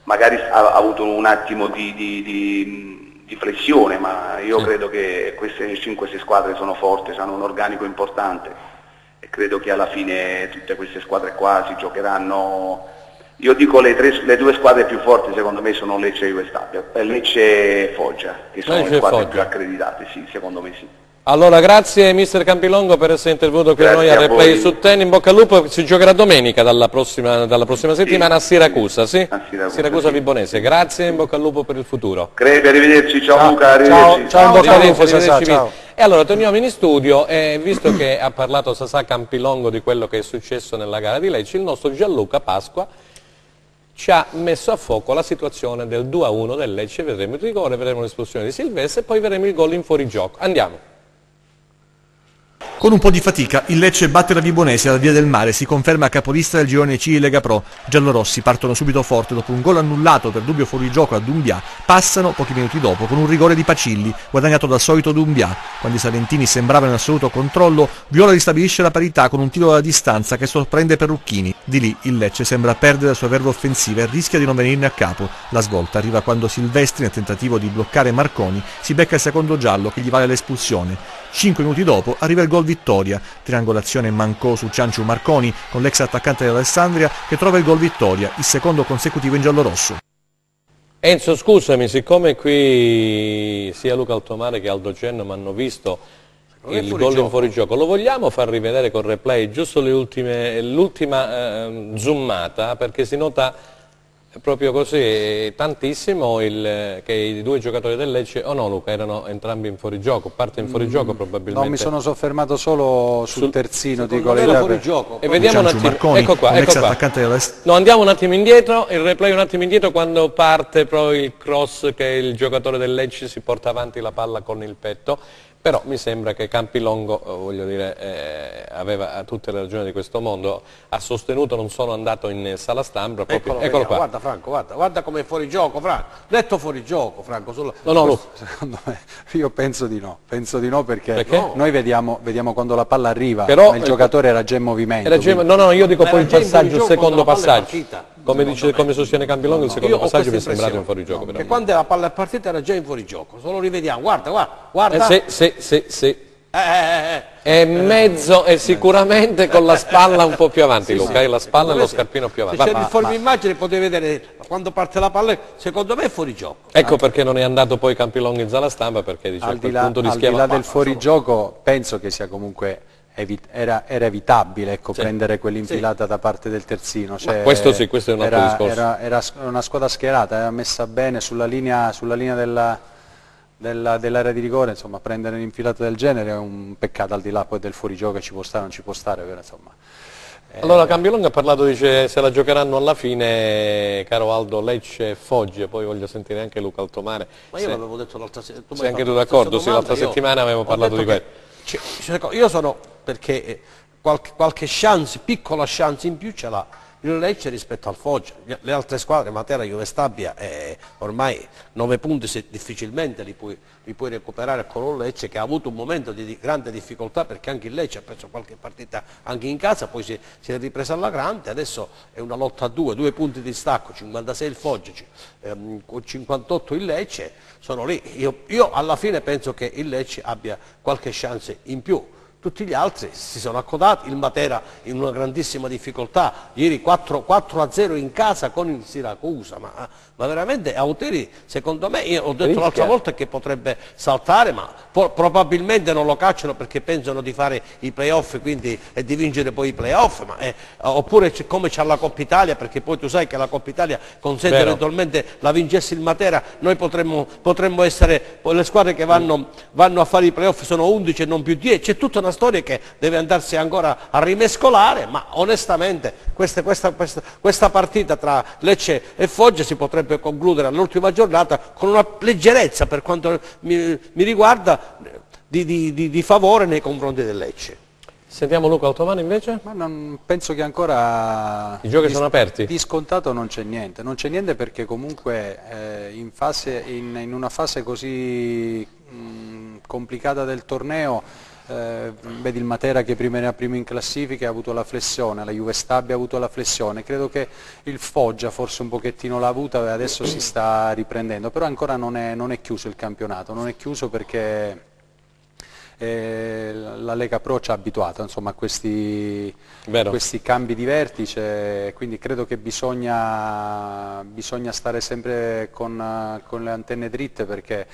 magari ha, avuto un attimo di, di, di, di flessione, ma io sì. credo che queste 5-6 squadre sono forti, hanno un organico importante e credo che alla fine tutte queste squadre qua si giocheranno io dico le, tre, le, due squadre più forti secondo me sono Lecce e Juve Stabia, eh, Lecce e Foggia, che sono Lecce le squadre più accreditate, sì, secondo me sì. Allora, grazie mister Campilongo per essere intervenuto qui grazie a noi a Replay su Ten, in bocca al lupo, si giocherà domenica dalla prossima, dalla prossima settimana sì, a Siracusa, sì? A Siracusa, Siracusa sì. Vibonese, grazie in bocca al lupo per il futuro. Crepi, arrivederci, ciao, ciao Luca, arrivederci. Ciao, ciao, ciao, bocca al lupo, ciao, ciao. E allora torniamo in studio e visto che ha parlato Sasà Campilongo di quello che è successo nella gara di Lecce, il nostro Gianluca Pasqua ci ha messo a fuoco la situazione del 2-1 del Lecce, vedremo il rigore, vedremo l'espulsione di Silvestre e poi vedremo il gol in fuorigioco. Andiamo. Con un po' di fatica, il Lecce batte la Vibonese alla Via del Mare, si conferma capolista del girone C Lega Pro. Giallorossi partono subito forte dopo un gol annullato per dubbio fuorigioco a Dumbia, passano pochi minuti dopo con un rigore di Pacilli, guadagnato dal solito Dumbia. Quando i Salentini sembravano in assoluto controllo, Viola ristabilisce la parità con un tiro alla distanza che sorprende Perrucchini. Di lì il Lecce sembra perdere la sua verve offensiva e rischia di non venirne a capo. La svolta arriva quando Silvestri, nel tentativo di bloccare Marconi, si becca il secondo giallo che gli vale l'espulsione. Cinque minuti dopo arriva il gol vittoria, triangolazione mancò su Cianciu Marconi con l'ex attaccante dell'Alessandria che trova il gol vittoria, il secondo consecutivo in giallo-rosso. Enzo scusami, siccome qui sia Luca Altomare che Aldo Cenno mi hanno visto il gol in fuorigioco, lo vogliamo far rivedere con replay giusto l'ultima eh, zoomata? Perché si nota proprio così, tantissimo il, che i due giocatori del Lecce, o oh no Luca, erano entrambi in fuorigioco, parte in fuorigioco mm, probabilmente. No, mi sono soffermato solo sul, sul terzino, dico lei. fuorigioco. E vediamo un attimo, Marconi, ecco qua, ecco qua. No, andiamo un attimo indietro, il replay un attimo indietro quando parte poi il cross che il giocatore del Lecce si porta avanti la palla con il petto però mi sembra che Campilongo eh, voglio dire, eh, aveva tutte le ragioni di questo mondo, ha sostenuto, non sono andato in sala stampa, proprio, eccolo, eccolo qua. Guarda Franco, guarda, guarda come è fuori gioco Franco, detto fuori gioco Franco. Sulla... No, no, no. Secondo me, io penso di no, penso di no perché, perché? No. noi vediamo, vediamo, quando la palla arriva, Però, il giocatore era già in movimento. Era quindi... No, no, io dico poi il passaggio, il secondo passaggio. Come, dice, come sostiene Campilongo, il secondo passaggio mi è sembrato in fuorigioco. No, che quando la palla è partita era già in fuorigioco, solo rivediamo, guarda, guarda, guarda. Eh, sì, sì, sì, sì. Eh, eh, eh. È mezzo e sicuramente con la spalla un po' più avanti, sì, Luca, sì. la spalla e lo scarpino più avanti. Se c'è fuori immagine potete vedere quando parte la palla, secondo me è fuori gioco. Ecco ah. perché non è andato poi Campilongo in sala stampa, perché dice al di là, punto di al di là del fuorigioco penso che sia comunque era, era, evitabile ecco, sì. prendere quell'infilata sì. da parte del terzino. Cioè, questo sì, questo è un altro era, discorso. Era, era, una squadra schierata, era messa bene sulla linea, sulla linea della, dell'area dell di rigore, insomma, prendere un'infilata del genere è un peccato al di là poi del fuorigioco che ci può stare o non ci può stare. Però, insomma, eh... Allora Cambiolongo ha parlato, dice se la giocheranno alla fine, caro Aldo, Lecce e Foggia, poi voglio sentire anche Luca Altomare. Ma io se... l'avevo detto l'altra settimana. Sei anche tu d'accordo? Sì, l'altra settimana avevo parlato di questo. Io sono perché eh, qualche, qualche chance, piccola chance in più ce l'ha il Lecce rispetto al Foggia, le altre squadre, Matera, Juve Stabia, eh, ormai 9 punti se, difficilmente li puoi, li puoi, recuperare con un Lecce che ha avuto un momento di, grande difficoltà perché anche il Lecce ha perso qualche partita anche in casa, poi si, si, è ripresa alla grande, adesso è una lotta a due, due punti di stacco, 56 il Foggia, ehm, 58 il Lecce, sono lì. Io, io alla fine penso che il Lecce abbia qualche chance in più tutti gli altri si sono accodati, il Matera in una grandissima difficoltà, ieri 4, 4 a 0 in casa con il Siracusa, ma, ma veramente Auteri secondo me, io ho detto l'altra volta che potrebbe saltare, ma probabilmente non lo cacciano perché pensano di fare i playoff quindi, e di vincere poi i playoff, eh, oppure come c'è la Coppa Italia, perché poi tu sai che la Coppa Italia consente Vero. eventualmente la vincesse il Matera, noi potremmo, potremmo essere, le squadre che vanno, vanno, a fare i playoff sono 11 e non più 10, c'è tutta una una storia che deve andarsi ancora a rimescolare, ma onestamente questa, questa, questa, questa partita tra Lecce e Foggia si potrebbe concludere all'ultima giornata con una leggerezza per quanto mi, mi riguarda di, di, di, di favore nei confronti del Lecce. Sentiamo Luca Ottomano invece? Ma non, penso che ancora... I giochi sono aperti? Di scontato non c'è niente, non c'è niente perché comunque eh, in, fase, in, in, una fase così mh, complicata del torneo eh, vedi il Matera che prima era primo in classifica ha avuto la flessione, la Juve Stabia ha avuto la flessione, credo che il Foggia forse un pochettino l'ha avuta e adesso si sta riprendendo, però ancora non è, non è chiuso il campionato, non è chiuso perché eh, la Lega Pro ci ha abituato insomma, a questi, questi, cambi di vertice, quindi credo che bisogna, bisogna stare sempre con, con le antenne dritte perché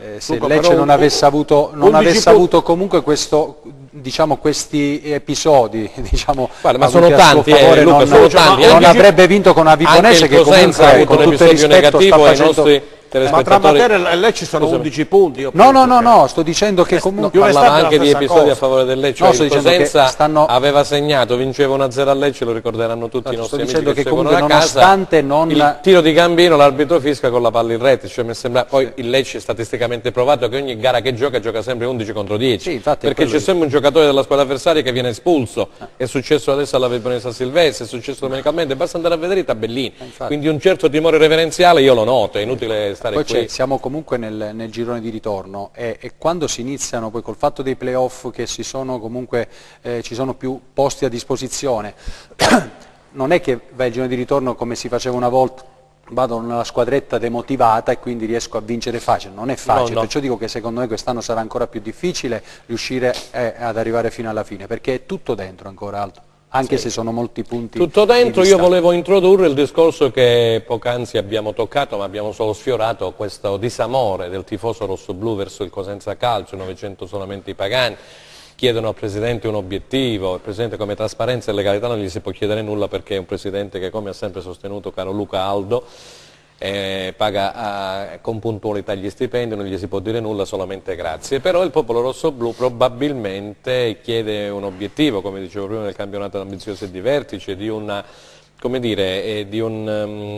eh, se Luca, Lecce non avesse avuto, non avesse avuto comunque questo, diciamo, questi episodi diciamo, Guarda, ma sono tanti, eh, Luca, non, sono tanti. non avrebbe vinto con Aviponese che comunque con tutto il rispetto sta facendo... Nostri ma tra Matera e Lecce sono Scusami. 11 punti. No, no, no, no, sto dicendo che comunque... No, parlava anche di episodi cosa. a favore del Lecce, no, sto dicendo che stanno... aveva segnato, vinceva 1-0 a Lecce, lo ricorderanno tutti no, i nostri amici che, che comunque a casa, non... il tiro di Gambino, l'arbitro fisca con la palla in rete, cioè mi sembra... poi il Lecce è statisticamente provato che ogni gara che gioca gioca sempre 11 contro 10, sì, perché c'è sempre un giocatore della squadra avversaria che viene espulso, ah. è successo adesso alla Veronesa Silvestre, è successo domenicalmente, basta andare a vedere i tabellini, eh, quindi un certo timore reverenziale io lo noto, è inutile stare qui. Siamo comunque nel, nel girone di ritorno e, e, quando si iniziano poi col fatto dei playoff che si sono comunque, eh, ci sono più posti a disposizione, non è che vai al girone di ritorno come si faceva una volta, vado nella squadretta demotivata e quindi riesco a vincere facile, non è facile, no, no. perciò dico che secondo me quest'anno sarà ancora più difficile riuscire eh, ad arrivare fino alla fine, perché è tutto dentro ancora alto anche sì. se sono molti punti. Tutto dentro, io volevo introdurre il discorso che poc'anzi abbiamo toccato, ma abbiamo solo sfiorato, questo disamore del tifoso rosso-blu verso il Cosenza Calcio, 900 solamente i pagani. chiedono al Presidente un obiettivo, il Presidente come trasparenza e legalità non gli si può chiedere nulla perché è un Presidente che come ha sempre sostenuto caro Luca Aldo eh, paga eh, con puntualità gli stipendi, non gli si può dire nulla, solamente grazie. Però il popolo rosso-blu probabilmente chiede un obiettivo, come dicevo prima nel campionato ambizioso e di vertice, di una come dire, eh, di un,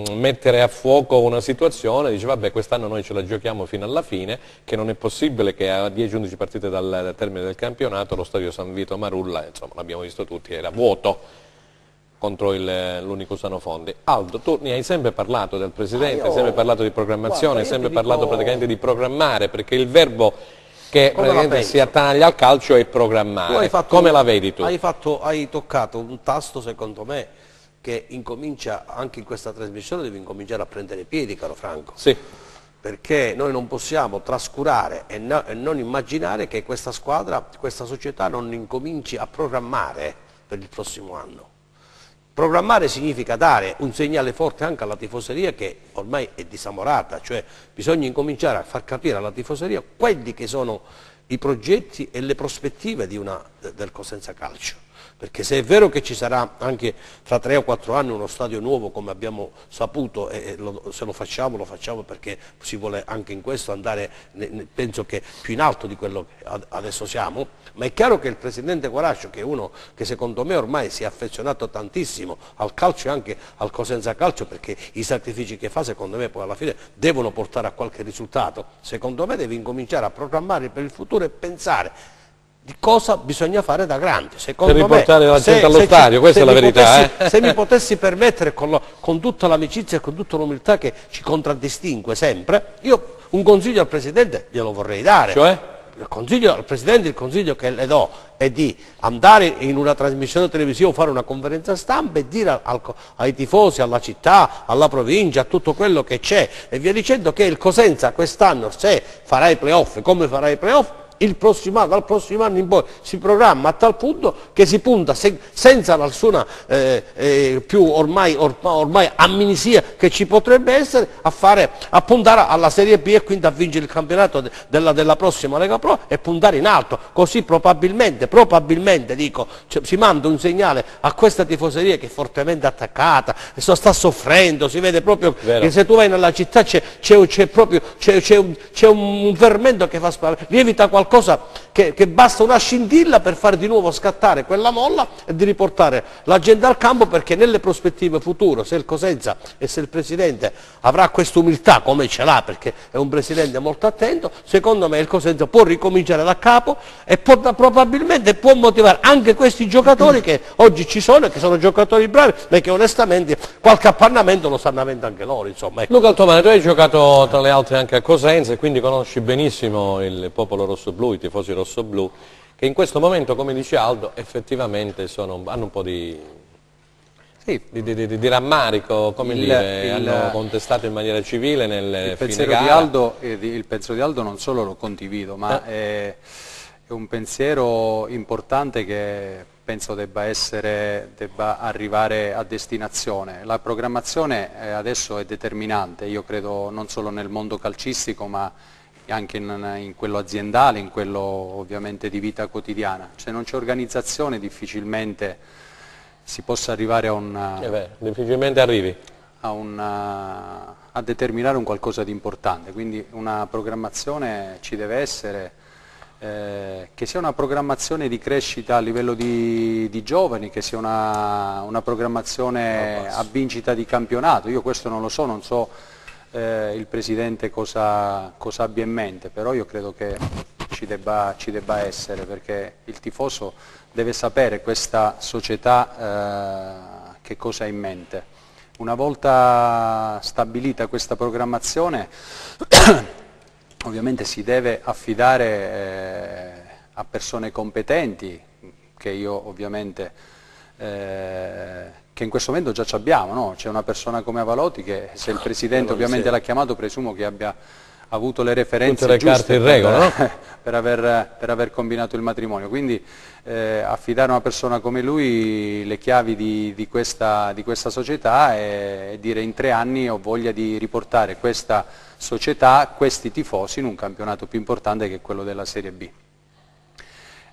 um, mettere a fuoco una situazione, dice vabbè quest'anno noi ce la giochiamo fino alla fine, che non è possibile che a 10-11 partite dal, dal, termine del campionato lo stadio San Vito Marulla, insomma l'abbiamo visto tutti, era vuoto contro l'unico Sano Fondi. Aldo, tu ne hai sempre parlato del Presidente, ah, hai sempre parlato di programmazione, hai sempre parlato dico... praticamente di programmare, perché il verbo che praticamente si attanaglia al calcio è programmare. Fatto, Come la vedi tu? Hai, fatto, hai toccato un tasto, secondo me, che incomincia, anche in questa trasmissione, devi incominciare a prendere piedi, caro Franco. Sì. Perché noi non possiamo trascurare e, no, e non immaginare che questa squadra, questa società non incominci a programmare per il prossimo anno. Programmare significa dare un segnale forte anche alla tifoseria che ormai è disamorata, cioè bisogna incominciare a far capire alla tifoseria quelli che sono i progetti e le prospettive una, del Cosenza Calcio perché se è vero che ci sarà anche fra tre o quattro anni uno stadio nuovo come abbiamo saputo e lo, se lo facciamo lo facciamo perché si vuole anche in questo andare penso che più in alto di quello che adesso siamo. Ma è chiaro che il Presidente Guaraccio che è uno che secondo me ormai si è affezionato tantissimo al calcio e anche al Cosenza Calcio perché i sacrifici che fa secondo me poi alla fine devono portare a qualche risultato. Secondo me deve incominciare a programmare per il futuro e pensare di cosa bisogna fare da grande. Secondo per riportare me, la gente allo stadio, questa è la verità. Potessi, eh? Se mi potessi permettere, con, lo, con tutta l'amicizia e con tutta l'umiltà che ci contraddistingue sempre, io un consiglio al Presidente glielo vorrei dare. Cioè? Il consiglio al Presidente, il consiglio che le do è di andare in una trasmissione televisiva, fare una conferenza stampa e dire al, ai tifosi, alla città, alla provincia, a tutto quello che c'è e via dicendo che il Cosenza quest'anno se farà i playoff, come farà i playoff, prossimo anno, dal prossimo anno in poi si programma a tal punto che si punta se, senza nessuna eh, eh, più ormai, or, ormai, amnesia che ci potrebbe essere a, fare, a, puntare alla Serie B e quindi a vincere il campionato de, della, della, prossima Lega Pro e puntare in alto, così probabilmente, probabilmente dico, cioè, si manda un segnale a questa tifoseria che è fortemente attaccata, sta soffrendo, si vede proprio Vero. che se tu vai nella città c'è, proprio c'è un, un fermento che fa spavento, lievita qualcosa qualcosa che, che, basta una scintilla per fare di nuovo scattare quella molla e di riportare la gente al campo perché nelle prospettive future, se il Cosenza e se il Presidente avrà questa umiltà come ce l'ha perché è un Presidente molto attento, secondo me il Cosenza può ricominciare da capo e può, probabilmente può motivare anche questi giocatori che oggi ci sono e che sono giocatori bravi ma che onestamente qualche appannamento lo stanno avendo anche loro. Insomma. Ecco. Luca Altomane, tu hai giocato tra le altre anche a Cosenza e quindi conosci benissimo il popolo rosso blu, i tifosi rossoblu, che in questo momento, come dice Aldo, effettivamente sono, hanno un po' di, sì. di, di, di rammarico, come il, dire, il, hanno contestato in maniera civile nel il pensiero, di Aldo, eh, il pensiero di Aldo non solo lo condivido, ma eh. è, è, un pensiero importante che penso debba, essere, debba arrivare a destinazione. La programmazione eh, adesso è determinante, io credo non solo nel mondo calcistico, ma anche in, in, quello aziendale, in quello ovviamente di vita quotidiana. Se non c'è organizzazione difficilmente si possa arrivare a un... Eh beh, difficilmente arrivi. A, una, a, determinare un qualcosa di importante, quindi una programmazione ci deve essere, eh, che sia una programmazione di crescita a livello di, di giovani, che sia una, una programmazione a vincita di campionato, io questo non lo so, non so eh, il Presidente cosa, cosa, abbia in mente, però io credo che ci debba, ci debba, essere perché il tifoso deve sapere questa società eh, che cosa ha in mente. Una volta stabilita questa programmazione ovviamente si deve affidare eh, a persone competenti che io ovviamente eh, che in questo momento già ci abbiamo, no? c'è una persona come Avalotti che se il Presidente ovviamente l'ha chiamato presumo che abbia avuto le referenze le giuste regola, per, no? per, aver, per, aver, combinato il matrimonio, quindi eh, affidare a una persona come lui le chiavi di, di, questa, di questa, società e, e dire in tre anni ho voglia di riportare questa società, questi tifosi in un campionato più importante che quello della Serie B.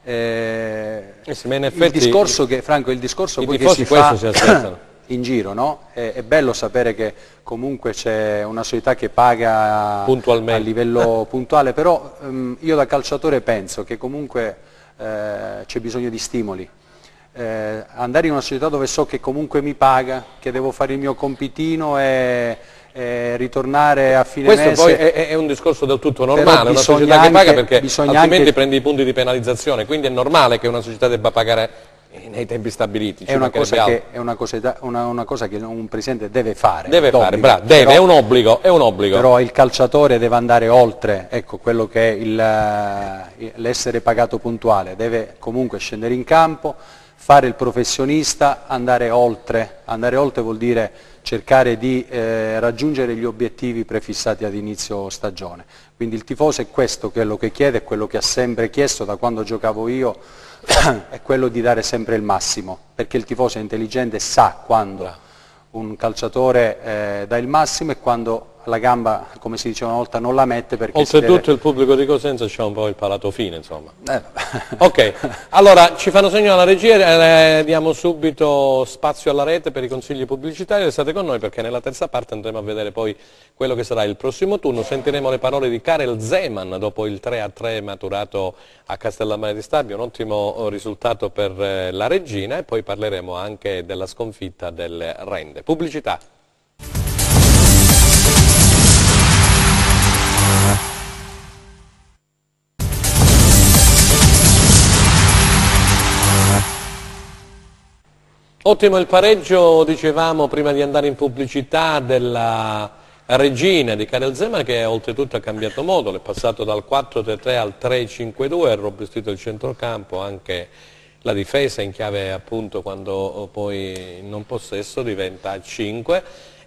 Eh, eh sì, il discorso che, Franco, il discorso poi che si fa si in giro, no? è, è, bello sapere che comunque c'è una società che paga a livello puntuale, però um, io da calciatore penso che comunque eh, c'è bisogno di stimoli. Eh, andare in una società dove so che comunque mi paga, che devo fare il mio compitino e, e ritornare a fine Questo mese... Questo poi è, è, un discorso del tutto normale, una società anche, che paga perché altrimenti anche... prendi i punti di penalizzazione, quindi è normale che una società debba pagare nei tempi stabiliti. È una, che, è una, cosa, una, una cosa, che, un presidente deve fare. Deve fare, bravo, deve, però, è, un obbligo, è un obbligo. Però il calciatore deve andare oltre ecco, quello che è l'essere pagato puntuale, deve comunque scendere in campo, fare il professionista, andare oltre. Andare oltre vuol dire cercare di eh, raggiungere gli obiettivi prefissati ad inizio stagione. Quindi il tifoso è questo quello che chiede, è quello che ha sempre chiesto da quando giocavo io, è quello di dare sempre il massimo, perché il tifoso è intelligente e sa quando un calciatore eh, dà il massimo e quando la gamba, come si diceva una volta, non la mette perché Oltretutto deve... il pubblico di Cosenza c'ha un po' il palato fine, insomma. Eh. ok, allora ci fanno segno alla regia, eh, diamo subito spazio alla rete per i consigli pubblicitari, restate con noi perché nella terza parte andremo a vedere poi quello che sarà il prossimo turno, sentiremo le parole di Karel Zeman dopo il 3-3 maturato a Castellammare di Stabio, un ottimo risultato per eh, la regina e poi parleremo anche della sconfitta del Rende. Pubblicità. Ottimo il pareggio, dicevamo prima di andare in pubblicità, della regina di Karel Zema che oltretutto ha cambiato modo, è passato dal 4-3-3 al 3-5-2, ha robustito il centrocampo, anche la difesa in chiave appunto quando poi non possesso diventa a 5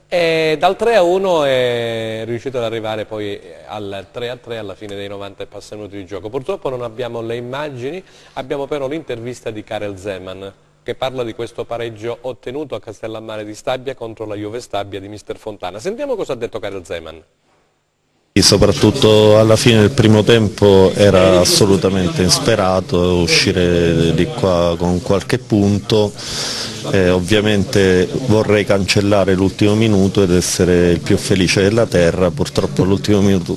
e dal 3-1 è riuscito ad arrivare poi al 3-3 alla fine dei 90 e di gioco. Purtroppo non abbiamo le immagini, abbiamo però l'intervista di Karel Zeman che parla di questo pareggio ottenuto a Castellammare di Stabia contro la Juve Stabia di Mister Fontana. Sentiamo cosa ha detto Karel Zeman. Soprattutto alla fine del primo tempo era assolutamente insperato uscire di qua con qualche punto eh, ovviamente vorrei cancellare l'ultimo minuto ed essere il più felice della terra, purtroppo l'ultimo minuto,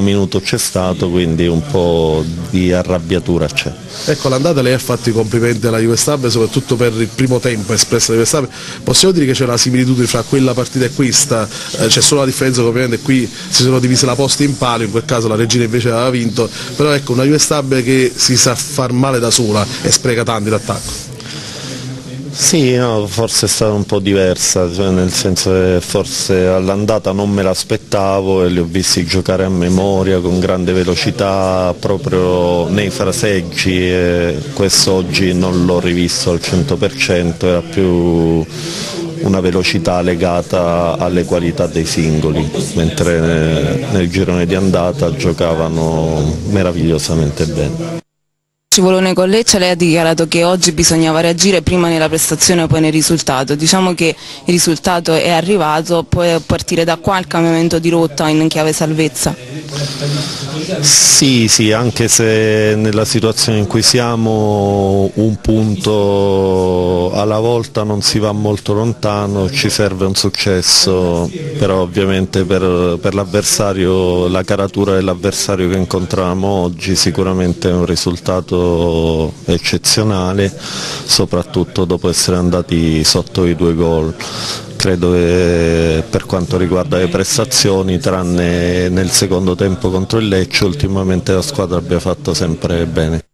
minuto c'è stato, quindi un po' di arrabbiatura c'è. Ecco, l'andata lei ha fatto i complimenti alla Juve Stabia, soprattutto per il primo tempo espresso alla Juve Stabia. Possiamo dire che c'è una similitudine fra quella partita e questa? Eh, c'è solo la differenza che ovviamente qui si sono divise la posta in palo, in quel caso la regina invece aveva vinto, però ecco una Juve Stabia che si sa far male da sola e spreca tanti l'attacco. Sì, no, forse è stata un po' diversa, cioè nel senso che forse all'andata non me l'aspettavo e li ho visti giocare a memoria con grande velocità proprio nei fraseggi e quest'oggi non l'ho rivisto al 100%, era più una velocità legata alle qualità dei singoli, mentre nel girone di andata giocavano meravigliosamente bene. Scivolone con Lecce lei ha dichiarato che oggi bisognava reagire prima nella prestazione e poi nel risultato. Diciamo che il risultato è arrivato, poi partire da qua il cambiamento di rotta in chiave salvezza. Sì, sì, anche se nella situazione in cui siamo un punto alla volta non si va molto lontano, ci serve un successo, però ovviamente per, per l'avversario, la caratura dell'avversario che incontravamo oggi sicuramente è un risultato eccezionale, soprattutto dopo essere andati sotto i due gol. Credo che per quanto riguarda le prestazioni, tranne nel secondo tempo contro il Lecce, ultimamente la squadra abbia fatto sempre bene.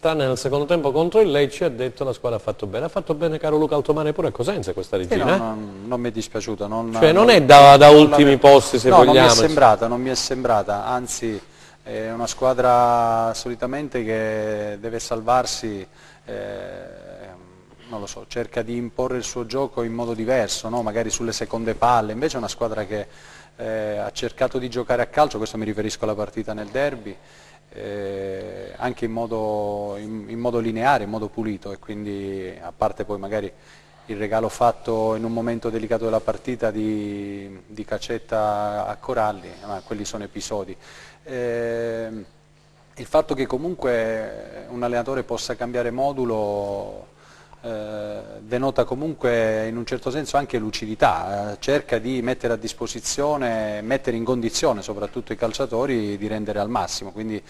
Tranne nel secondo tempo contro il Lecce ha detto la squadra ha fatto bene. Ha fatto bene caro Luca Altomane pure a Cosenza questa regina? Sì, no, non, non, mi è dispiaciuta. Non, cioè non, non è da, da ultimi posti se no, vogliamo. Non mi è sembrata, non mi è sembrata, anzi è una squadra solitamente che deve salvarsi, eh, so, cerca di imporre il suo gioco in modo diverso, no? magari sulle seconde palle, invece è una squadra che eh, ha cercato di giocare a calcio, questo mi riferisco alla partita nel derby, eh, anche in modo, in, in modo, lineare, in modo pulito e quindi a parte poi magari il regalo fatto in un momento delicato della partita di, di Cacetta a Coralli, ma quelli sono episodi. Eh, Il fatto che comunque un allenatore possa cambiare modulo eh, denota comunque in un certo senso anche lucidità, eh, cerca di mettere a disposizione, mettere in condizione soprattutto i calciatori di rendere al massimo, quindi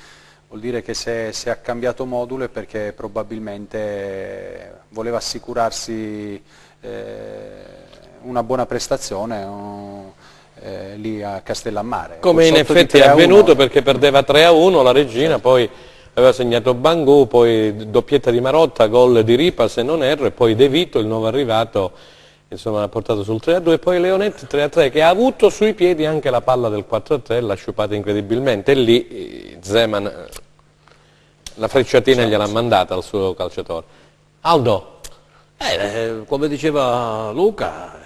vuol dire che se, se ha cambiato modulo è perché probabilmente voleva assicurarsi eh, una buona prestazione. Un, eh, lì a Castellammare. Come in effetti è avvenuto perché perdeva 3 a 1 la Regina, poi aveva segnato Bangù, poi doppietta di Marotta, gol di Ripa se non erro, e poi De Vito, il nuovo arrivato, insomma l'ha portato sul 3 a 2, e poi Leonetti 3 a 3 che ha avuto sui piedi anche la palla del 4 a 3, l'ha sciupata incredibilmente, e lì eh, Zeman la frecciatina certo. gliel'ha mandata al suo calciatore. Aldo. Eh, eh, come diceva Luca,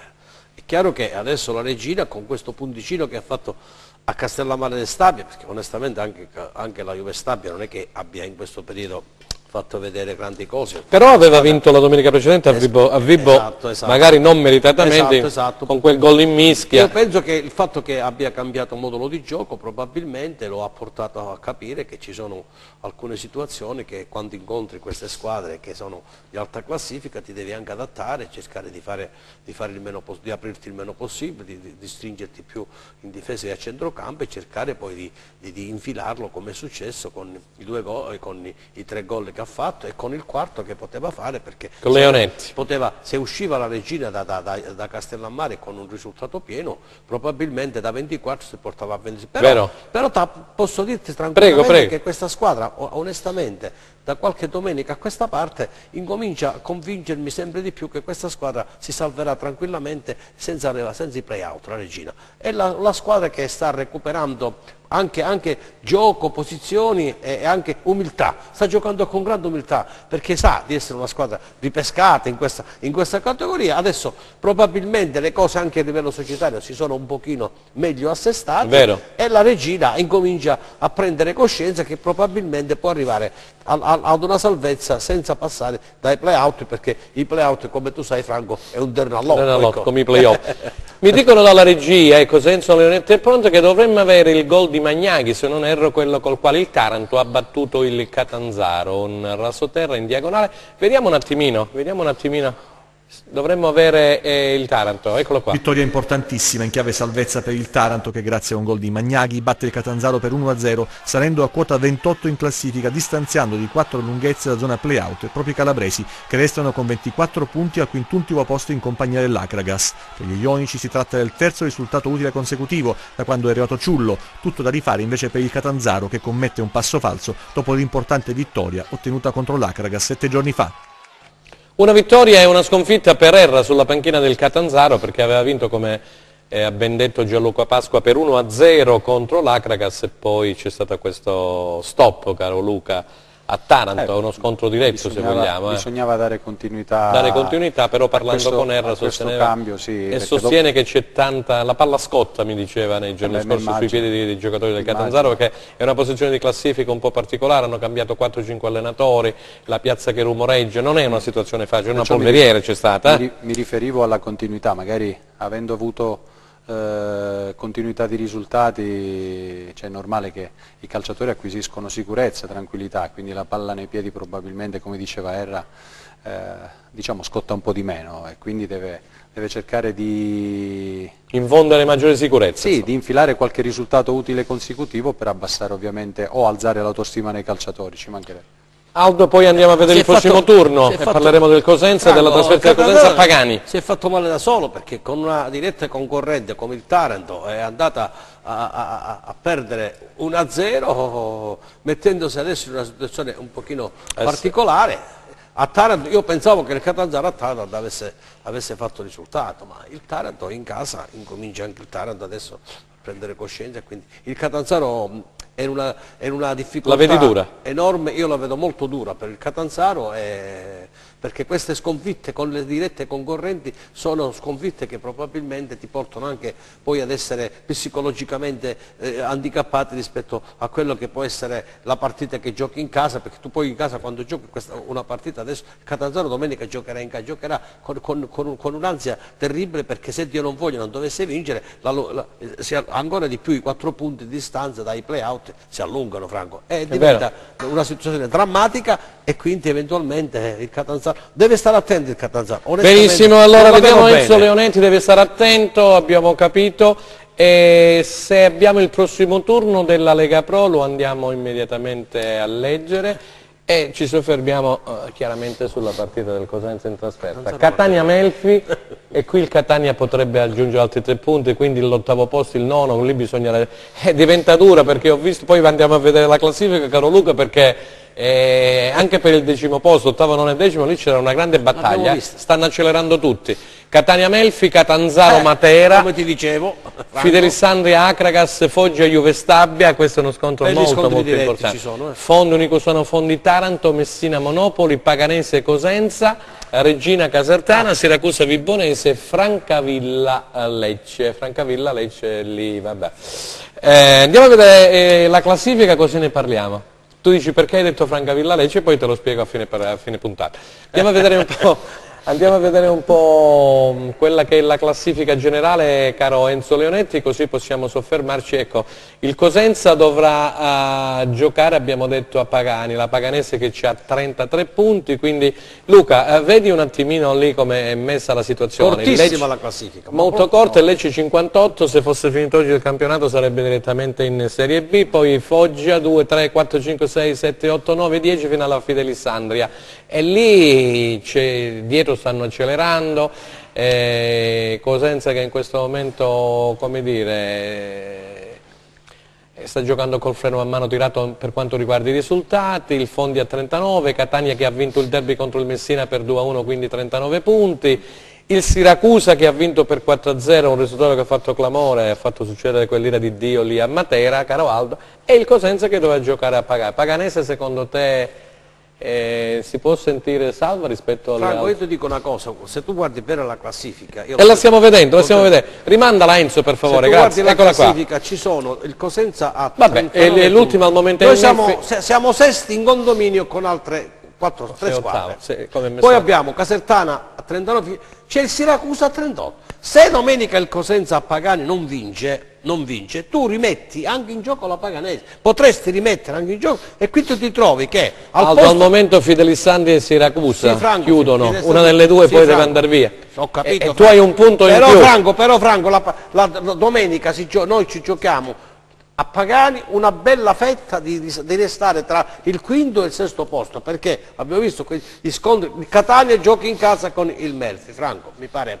Chiaro che adesso la regina con questo punticino che ha fatto a Castellammare del Stabia, perché onestamente anche, anche la Juve Stabia non è che abbia in questo periodo fatto vedere grandi cose. Però aveva vinto la domenica precedente a Vibo, a Vibo esatto, esatto. magari non meritatamente, esatto, esatto. con quel gol in mischia. Io penso che il fatto che abbia cambiato modulo di gioco probabilmente lo ha portato a capire che ci sono alcune situazioni che quando incontri queste squadre che sono di alta classifica ti devi anche adattare, cercare di, fare, di, fare meno, di aprirti il meno possibile, di, di, stringerti più in difesa e a centrocampo e cercare poi di, infilarlo come è successo con i, due gol, con i, i tre gol che ha fatto e con il quarto che poteva fare perché con Leonetti. Poteva, se usciva la regina da, da, da, da, Castellammare con un risultato pieno probabilmente da 24 si portava a 26 però, però posso dirti tranquillamente prego, prego. che questa squadra onestamente da qualche domenica a questa parte incomincia a convincermi sempre di più che questa squadra si salverà tranquillamente senza, senza i play-out, la Regina. È la, la squadra che sta recuperando anche, anche, gioco, posizioni e anche umiltà. Sta giocando con grande umiltà perché sa di essere una squadra ripescata in questa, in questa categoria. Adesso probabilmente le cose anche a livello societario si sono un pochino meglio assestate Vero. e la regina incomincia a prendere coscienza che probabilmente può arrivare ad una salvezza senza passare dai play-out perché i play-out come tu sai Franco è un dernallotto. Ecco. come i play-off. Mi dicono dalla regia, ecco, Senso Leonetti è pronto, che dovremmo avere il gol di Magnaghi, se non erro quello col quale il Taranto ha battuto il Catanzaro, un rasoterra in diagonale. Vediamo un attimino, vediamo un attimino. Dovremmo avere eh, il Taranto, eccolo qua. Vittoria importantissima in chiave salvezza per il Taranto che grazie a un gol di Magnaghi batte il Catanzaro per 1-0 salendo a quota 28 in classifica distanziando di 4 lunghezze la zona play-out e proprio i calabresi che restano con 24 punti al quintultimo posto in compagnia dell'Acragas. Per gli ionici si tratta del terzo risultato utile consecutivo da quando è arrivato Ciullo, tutto da rifare invece per il Catanzaro che commette un passo falso dopo l'importante vittoria ottenuta contro l'Acragas sette giorni fa. Una vittoria e una sconfitta per Erra sulla panchina del Catanzaro perché aveva vinto come eh, ha ben detto Gianluca Pasqua per 1-0 contro l'Acragas e poi c'è stato questo stop caro Luca a Taranto, eh, uno scontro diretto se vogliamo. Eh. Bisognava dare continuità, dare continuità però parlando questo, con Erra sosteneva cambio, sì, e sostiene dopo... che c'è tanta, la palla scotta mi diceva nei giorni eh scorsi sui piedi dei, dei giocatori del Catanzaro che è una posizione di classifica un po' particolare, hanno cambiato 4-5 allenatori, la piazza che rumoreggia, non è una situazione facile, una polveriera c'è stata. Mi, mi riferivo alla continuità, magari avendo avuto eh, continuità di risultati, cioè è normale che i calciatori acquisiscono sicurezza, tranquillità, quindi la palla nei piedi probabilmente, come diceva Erra, eh, diciamo scotta un po' di meno e quindi deve, deve cercare di... Infondere maggiore sicurezza. Sì, insomma. di infilare qualche risultato utile consecutivo per abbassare ovviamente o alzare l'autostima nei calciatori, ci mancherebbe. Aldo, poi andiamo a vedere il prossimo fatto, turno e fatto, parleremo del Cosenza e della trasferta del Cosenza a Pagani. Si è fatto male da solo perché con una diretta concorrente come il Taranto è andata a, a, a perdere 1-0 mettendosi adesso in una situazione un pochino eh particolare. A Taranto, io pensavo che il Catanzaro a Taranto avesse, avesse fatto risultato, ma il Taranto in casa incomincia anche il Taranto adesso a prendere coscienza, quindi il Catanzaro è una, è una difficoltà enorme, io la vedo molto dura per il Catanzaro e perché queste sconfitte con le dirette concorrenti sono sconfitte che probabilmente ti portano anche poi ad essere psicologicamente eh, handicappati rispetto a quello che può essere la partita che giochi in casa, perché tu poi in casa quando giochi questa, una partita adesso il Catanzaro domenica giocherà in casa, giocherà con, con, con, con un'ansia terribile perché se Dio non voglia non dovesse vincere la, la, si ha ancora di più i quattro punti di distanza dai play-out parti si allungano Franco e diventa una situazione drammatica e quindi eventualmente il Catanzaro deve stare attento il Catanzaro benissimo allora vediamo Enzo Leonetti deve stare attento abbiamo capito. E se abbiamo il prossimo turno della Lega Pro lo andiamo immediatamente a leggere e ci soffermiamo uh, chiaramente sulla partita del Cosenza in trasferta. Catania-Melfi e qui il Catania potrebbe aggiungere altri tre punti, quindi l'ottavo posto, il nono, lì bisogna... Eh, diventa dura perché ho visto, poi andiamo a vedere la classifica, caro Luca, perché eh, anche per il decimo posto, ottavo, nono e decimo, lì c'era una grande battaglia, stanno accelerando tutti. Catania Melfi, Catanzaro eh, Matera, come ti dicevo, Fidelissandria Acragas, Foggia Juve Stabia, questo è uno scontro Belli molto molto importante. Sono, eh. Fondo Unicosuano Fondi Taranto, Messina Monopoli, Paganese Cosenza, Regina Casertana, Siracusa Vibonese, Francavilla Lecce. Francavilla Lecce lì, vabbè. Eh, andiamo a vedere eh, la classifica così ne parliamo. Tu dici perché hai detto Francavilla Lecce e poi te lo spiego a fine, a fine puntata. Andiamo a vedere un po'... Andiamo a vedere un po' quella che è la classifica generale, caro Enzo Leonetti, così possiamo soffermarci. Ecco, il Cosenza dovrà uh, giocare, abbiamo detto, a Pagani, la Paganese che ha 33 punti, quindi Luca, uh, vedi un attimino lì come è messa la situazione. Cortissima Lecce, la classifica. Molto corta, Lecce 58, se fosse finito oggi il campionato sarebbe direttamente in Serie B, poi Foggia 2, 3, 4, 5, 6, 7, 8, 9, 10 fino alla Fidelissandria. E lì dietro stanno accelerando, eh, Cosenza che in questo momento, come dire, eh, sta giocando col freno a mano tirato per quanto riguarda i risultati, il Fondi a 39, Catania che ha vinto il derby contro il Messina per 2-1 quindi 39 punti, il Siracusa che ha vinto per 4-0, un risultato che ha fatto clamore, ha fatto succedere quell'ira di Dio lì a Matera, caro Aldo, e il Cosenza che doveva giocare a Pagare. Paganese secondo te eh, si può sentire salva rispetto alle Franco, io ti dico una cosa, se tu guardi bene la classifica... e la stiamo vedendo, la stiamo vedendo. Rimandala Enzo per favore, se grazie. guardi la classifica qua. ci sono, il Cosenza ha Vabbè, è l'ultima al momento Noi siamo, siamo, sesti in condominio con altre 4, 3 squadre. Sì, Poi abbiamo Casertana a 39, c'è il Siracusa a 38. Se domenica il Cosenza a Pagani non vince, non vince, tu rimetti anche in gioco la Paganese, potresti rimettere anche in gioco e qui tu ti trovi che al, Aldo, posto... al momento Fidelissandi e Siracusa sì, Franco, chiudono, una delle due sì, poi Franco. deve andare via. Ho capito, e, e tu hai un punto però, in più. Franco, però Franco, la, la, la domenica noi ci giochiamo a Pagani una bella fetta di, di, di, restare tra il quinto e il sesto posto, perché abbiamo visto gli scontri, Catania gioca in casa con il Melfi, Franco, mi pare,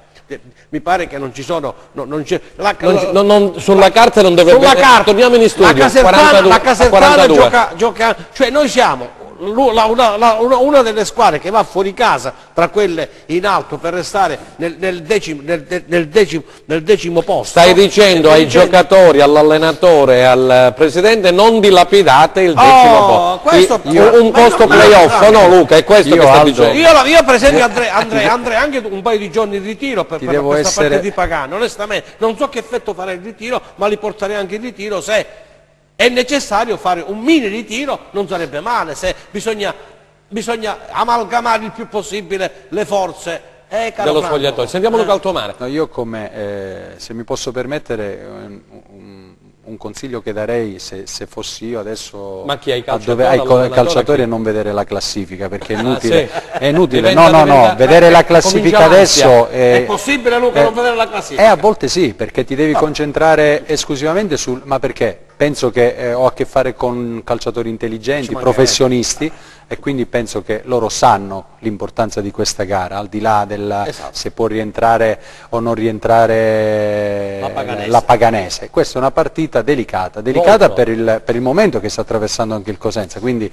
mi pare che non ci sono, no, non la, non, non, sulla la, carta non dovrebbe, sulla carta, torniamo in studio, la Casertana, 42, la Casertana gioca, gioca, cioè noi siamo una, una, una, delle squadre che va fuori casa tra quelle in alto per restare nel, nel, decimo, nel, nel decimo, decimo, posto. Stai dicendo ai dicendo... giocatori, all'allenatore e al presidente non dilapidate il decimo oh, posto. Io, un posto playoff, no, no Luca, è questo io, che sto dicendo. Io, io per esempio andrei, andrei, andrei, anche un paio di giorni in ritiro per, per questa essere... parte di Pagano, onestamente non so che effetto farà il ritiro, ma li porterei anche in ritiro se è necessario fare un mini ritiro, non sarebbe male, se bisogna, bisogna amalgamare il più possibile le forze eh, dello spogliatoio. Sentiamo eh. Luca Altomare. No, io come, eh, se mi posso permettere, un, un, un consiglio che darei se, se, fossi io adesso Ma chi hai dove ai calciatori è non vedere la classifica perché è inutile, ah, sì. è inutile. no no no, vedere la classifica adesso è, è possibile Luca è, non vedere la classifica? Eh a volte sì, perché ti devi no. concentrare esclusivamente sul ma perché? Penso che eh, ho a che fare con calciatori intelligenti, professionisti e quindi penso che loro sanno l'importanza di questa gara, al di là del esatto. se può rientrare o non rientrare la Paganese. la Paganese. Questa è una partita delicata, delicata per il, per il, momento che sta attraversando anche il Cosenza, quindi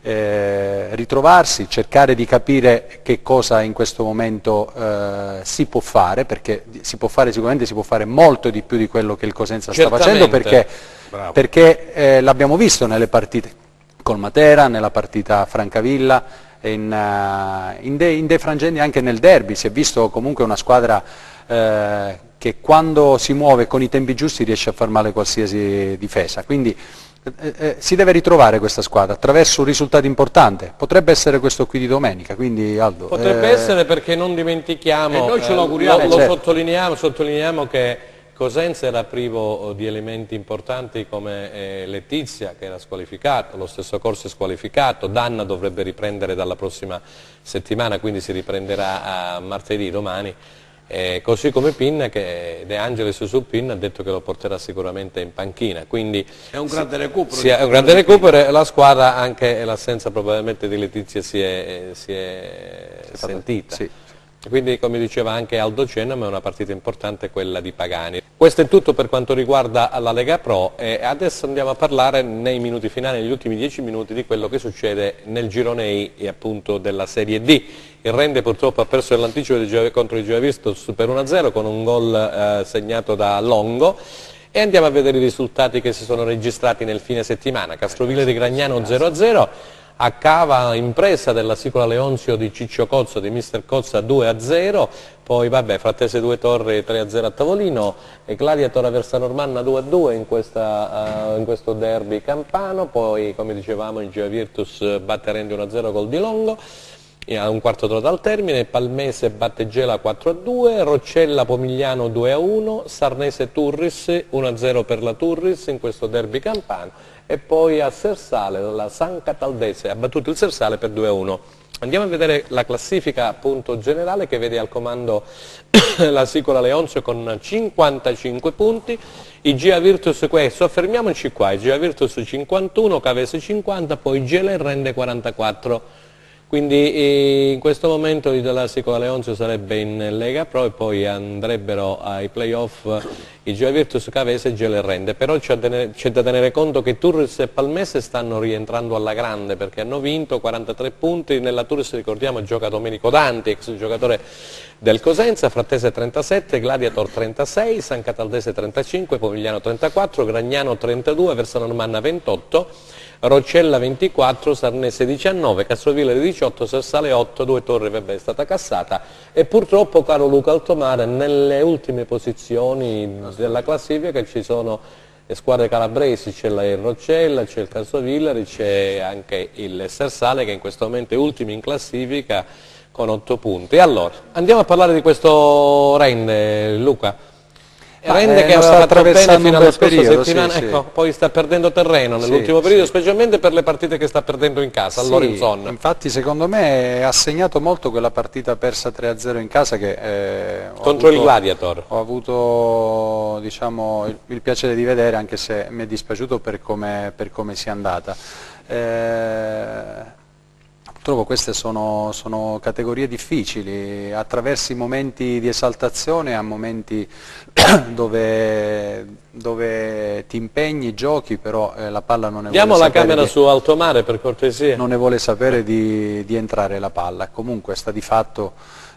eh, ritrovarsi, cercare di capire che cosa in questo momento eh, si può fare, perché si può fare sicuramente si può fare molto di più di quello che il Cosenza Certamente. sta facendo perché perché eh, l'abbiamo visto nelle partite col Matera, nella partita Francavilla, in, uh, in, dei, in, dei, frangenti anche nel derby, si è visto comunque una squadra eh, che quando si muove con i tempi giusti riesce a far male qualsiasi difesa, quindi eh, eh, si deve ritrovare questa squadra attraverso un risultato importante, potrebbe essere questo qui di domenica, quindi Aldo... Potrebbe eh, essere perché non dimentichiamo, lo, lo, certo. sottolineiamo, sottolineiamo che Cosenza era privo di elementi importanti come eh, Letizia che era squalificato, lo stesso Corso è squalificato, Danna dovrebbe riprendere dalla prossima settimana, quindi si riprenderà a martedì, domani. Eh, così come Pinna che De Angelis su Pinna ha detto che lo porterà sicuramente in panchina quindi è un grande recupero sì, è un grande recupero e la squadra anche l'assenza probabilmente di Letizia si è, si è sentita sì. Quindi come diceva anche Aldo Cenam è una partita importante quella di Pagani. Questo è tutto per quanto riguarda la Lega Pro e adesso andiamo a parlare nei minuti finali, negli ultimi dieci minuti, di quello che succede nel girone e appunto della Serie D. Il Rende purtroppo ha perso l'anticipo contro il Giovavirtus per 1-0 con un gol eh, segnato da Longo e andiamo a vedere i risultati che si sono registrati nel fine settimana. Castroville di Gragnano 0-0 a cava impresa della Sicola Leonzio di Ciccio Cozzo, di Mister Cozza 2 a 0, poi vabbè Frattese 2 Torri 3 a 0 a Tavolino. E Gladiator Aversa Normanna 2 a 2 in, questa, uh, in, questo derby campano, poi come dicevamo il Geo Virtus batte Rendi 1 a 0 col Di Longo a un quarto d'ora dal termine, Palmese batte Gela 4 a 2, Roccella Pomigliano 2 a 1, Sarnese Turris 1 a 0 per la Turris in questo derby campano e poi a Sersale la San Cataldese ha battuto il Sersale per 2 a 1. Andiamo a vedere la classifica appunto, generale che vede al comando la Sicola Leonzio con 55 punti, i Gia Virtus qui, soffermiamoci qua, i Gia Virtus 51, Cavese 50, poi Gele rende 44 quindi eh, in questo momento della Sicola Leonzio sarebbe in Lega Pro e poi andrebbero ai playoff i Gioia Virtus Cavese e Gele Rende, però c'è da tenere conto che Turris e Palmese stanno rientrando alla grande perché hanno vinto 43 punti, nella Turris ricordiamo gioca Domenico Danti, ex giocatore del Cosenza, Frattese 37, Gladiator 36, San Cataldese 35, Pomigliano 34, Gragnano 32, Versano Normanna 28, Roccella 24, Sarnese 19, Castroville 18, Sassale 8, Due Torri vabbè, è stata cassata e purtroppo caro Luca Altomare nelle ultime posizioni della classifica ci sono le squadre calabresi, c'è il Roccella, c'è il Castrovillari, c'è anche il Sassale che in questo momento è ultimo in classifica con 8 punti. Allora, andiamo a parlare di questo Rende, Luca. Rende eh, che aveva fatto bene fino alla scorsa periodo, settimana, sì, ecco, sì. poi sta perdendo terreno nell'ultimo sì, periodo, specialmente per le partite che sta perdendo in casa, sì, Lorenzon. Infatti secondo me ha segnato molto quella partita persa 3-0 in casa che, eh, contro avuto, il Gladiator. Ho avuto diciamo, il, il, piacere di vedere, anche se mi è dispiaciuto per come, per come sia andata. Eh, Trovo queste sono, sono, categorie difficili, attraversi momenti di esaltazione a momenti dove, dove, ti impegni, giochi, però eh, la palla non ne Diamo vuole la camera di, su alto mare per cortesia. Non ne vuole sapere di, di entrare la palla, comunque sta di fatto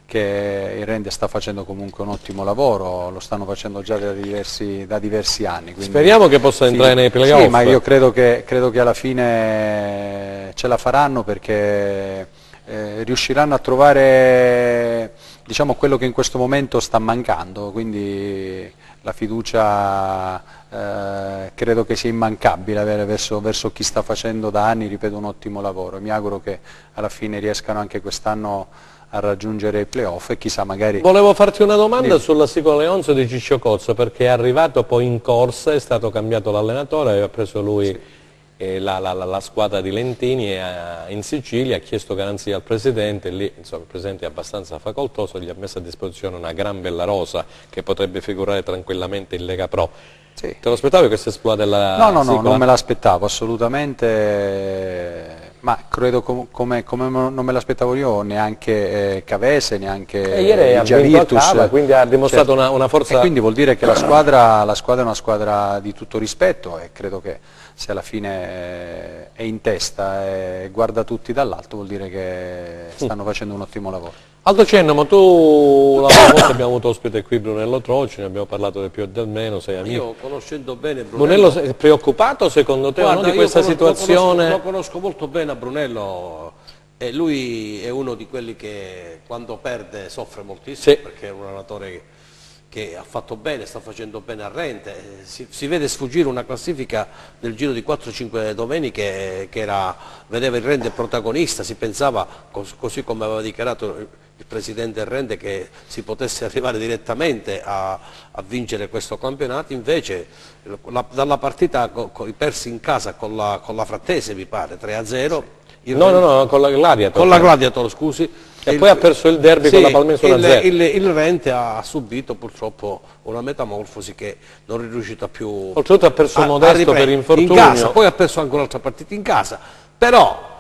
che il Rende sta facendo comunque un ottimo lavoro, lo stanno facendo già da diversi, da diversi anni. Speriamo che possa entrare nei playoff. Sì, ma io credo che, credo che, alla fine ce la faranno perché eh, riusciranno a trovare diciamo, quello che in questo momento sta mancando, quindi la fiducia eh, credo che sia immancabile avere verso, verso chi sta facendo da anni, ripeto, un ottimo lavoro. Mi auguro che alla fine riescano anche quest'anno a raggiungere i playoff e chissà magari... Volevo farti una domanda Dimmi. sulla Sicola Leonzo di Ciccio Cozzo perché è arrivato poi in corsa, è stato cambiato l'allenatore, aveva preso lui sì. eh, la, la, la, la, squadra di Lentini eh, in Sicilia, ha chiesto garanzia al Presidente, lì insomma, il Presidente è abbastanza facoltoso, gli ha messo a disposizione una gran bella rosa che potrebbe figurare tranquillamente in Lega Pro. Sì. Te lo aspettavi questa esploa della No, no, no, non me l'aspettavo assolutamente ma credo com come, come, non me l'aspettavo io neanche eh, Cavese, neanche e ieri ha Virtus, Cava, quindi ha dimostrato certo. una, una, forza... E quindi vuol dire che la squadra, la squadra, è una squadra di tutto rispetto e credo che se alla fine è in testa e guarda tutti dall'alto vuol dire che stanno facendo un ottimo lavoro. Aldo Cennamo, tu l'altra volta abbiamo avuto ospite qui Brunello Troci, ne abbiamo parlato del più e del meno, sei amico. Io conoscendo bene Brunello... Brunello è preoccupato secondo te Guarda, no, di questa conosco, situazione? Lo conosco, lo conosco molto bene a Brunello e lui è uno di quelli che quando perde soffre moltissimo sì. perché è un allenatore che ha fatto bene, sta facendo bene a Rente, si, si vede sfuggire una classifica del giro di 4-5 domeniche che era, vedeva il Rente protagonista, si pensava, così come aveva dichiarato il Presidente Rende che si potesse arrivare direttamente a, a vincere questo campionato, invece la, dalla partita co, co, persi in casa con la, con la Frattese mi pare, 3-0. No, no, no, con la Gladiator. Con la Gladiator, scusi. E il, poi ha perso il derby sì, con la Palmese 1-0. Il, il, il, Rente ha subito purtroppo una metamorfosi che non è riuscita più... Oltretutto ha perso a, Modesto per infortunio. In casa, poi ha perso anche un'altra partita in casa. Però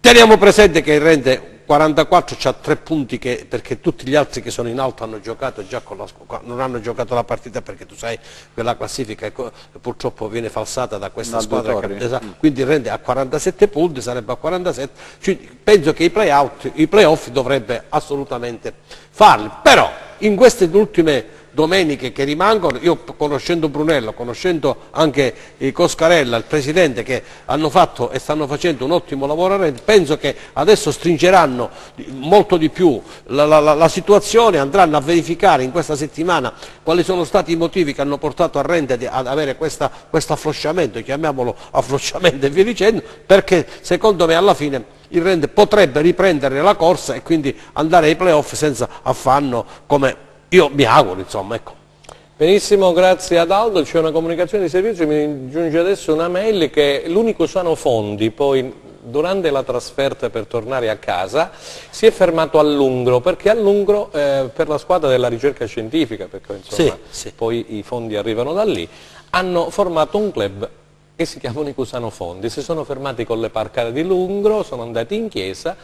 teniamo presente che il Rente 44 c'ha tre punti che, perché tutti gli altri che sono in alto hanno giocato già con la non hanno giocato la partita perché tu sai quella classifica purtroppo viene falsata da questa squadra che, mm. quindi rende a 47 punti sarebbe a 47 cioè, penso che i playoff play dovrebbe assolutamente farli però in queste ultime domeniche che rimangono, io conoscendo Brunello, conoscendo anche Coscarella, il Presidente che hanno fatto e stanno facendo un ottimo lavoro a Rete, penso che adesso stringeranno molto di più la, la, la, situazione, andranno a verificare in questa settimana quali sono stati i motivi che hanno portato a Rente ad avere questo afflosciamento, chiamiamolo afflosciamento e via dicendo, perché secondo me alla fine il Rende potrebbe riprendere la corsa e quindi andare ai playoff senza affanno come io mi auguro, insomma, ecco. Benissimo, grazie ad Aldo. C'è una comunicazione di servizio, mi giunge adesso una mail che l'unico sano fondi poi durante la trasferta per tornare a casa si è fermato a Lungro, perché a Lungro eh, per la squadra della ricerca scientifica, perché insomma sì, sì. poi i fondi arrivano da lì, hanno formato un club che si chiama Unicusano Fondi, si sono fermati con le parcate di Lungro, sono andati in chiesa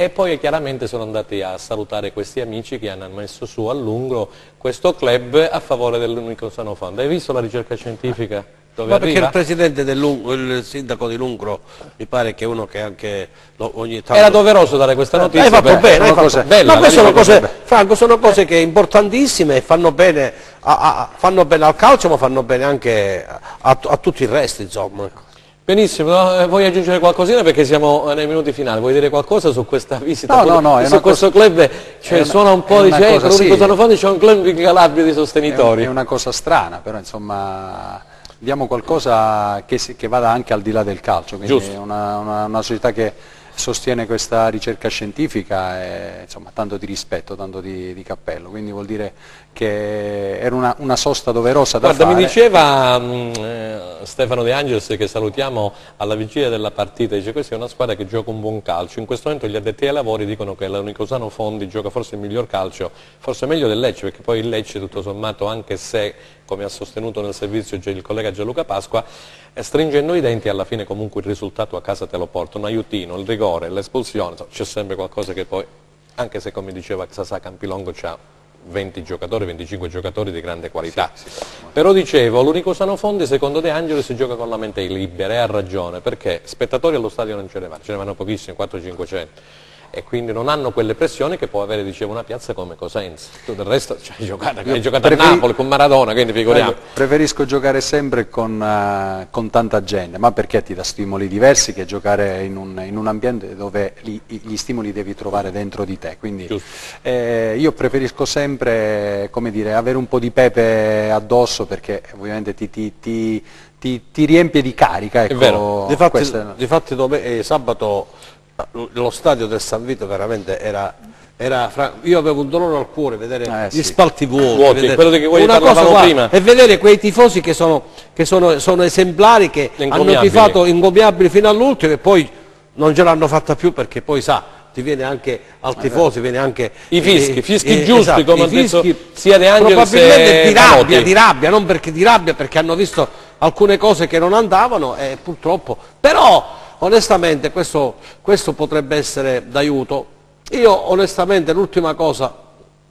e poi chiaramente sono andati a salutare questi amici che hanno messo su a lungo questo club a favore dell'unico sano fondo. Hai visto la ricerca scientifica? Dove Ma arriva? perché il presidente del Lungro, il sindaco di Lungro, mi pare che è uno che anche ogni tanto... Era doveroso dare questa eh, notizia. Hai fatto bene, hai fatto bella, Ma queste sono cose, Franco, sono cose che importantissime e fanno bene, a, a, fanno bene al calcio ma fanno bene anche a, a tutto il resto, insomma. Benissimo, no? Eh, vuoi aggiungere qualcosina perché siamo nei minuti finali, vuoi dire qualcosa su questa visita? No, no, no, su questo cosa, club, cioè suona un po' di gente, l'unico sì. Sanofoni c'è un club in Calabria di sostenitori. È, è, una cosa strana, però insomma diamo qualcosa che, che vada anche al di là del calcio, quindi Giusto. è una, una, una società che sostiene questa ricerca scientifica e insomma, tanto di rispetto, tanto di, di, cappello, quindi vuol dire che era una, una sosta doverosa da Guarda, mi diceva mh, eh, Stefano De Angelis che salutiamo alla vigilia della partita, dice questa è una squadra che gioca un buon calcio, in questo momento gli addetti ai lavori dicono che l'Unicosano Fondi gioca forse il miglior calcio, forse meglio del Lecce, perché poi il Lecce tutto sommato anche se come ha sostenuto nel servizio il collega Gianluca Pasqua, eh, stringendo i denti alla fine comunque il risultato a casa te lo porta, un aiutino, il rigore, l'espulsione, c'è sempre qualcosa che poi, anche se come diceva Xasà Campilongo c'ha 20 giocatori, 25 giocatori di grande qualità. Sì, sì, Però dicevo, l'unico Sano Fondi secondo De Angelo si gioca con la mente libera e ha ragione, perché spettatori allo stadio non ce ne vanno, ce ne vanno pochissimi, 400-500 e quindi non hanno quelle pressioni che può avere dicevo, una piazza come Cosenza. Tu del resto cioè, hai giocato, hai giocato a Napoli con Maradona, quindi figuriamo. Preferisco giocare sempre con, uh, con, tanta gente, ma perché ti dà stimoli diversi che giocare in un, in un ambiente dove gli, gli, stimoli devi trovare dentro di te. Quindi eh, io preferisco sempre dire, avere un po' di pepe addosso perché ovviamente ti, ti, ti, ti riempie di carica. Ecco, È vero. Difatti, difatti eh, sabato lo stadio del San Vito veramente era, era io avevo un dolore al cuore vedere eh, gli sì. spalti vuoti, vuoti vedere, quello di cui parlavamo prima. e vedere quei tifosi che sono, che sono, sono esemplari che hanno tifato ingommiabili fino all'ultimo e poi non ce l'hanno fatta più perché poi sa ti viene anche al tifoso, viene anche i fischi, i fischi eh, giusti esatto, come ha detto sia De Angelis probabilmente di rabbia, di rabbia, non perché di rabbia perché hanno visto alcune cose che non andavano e purtroppo però onestamente questo, questo potrebbe essere d'aiuto. Io onestamente l'ultima cosa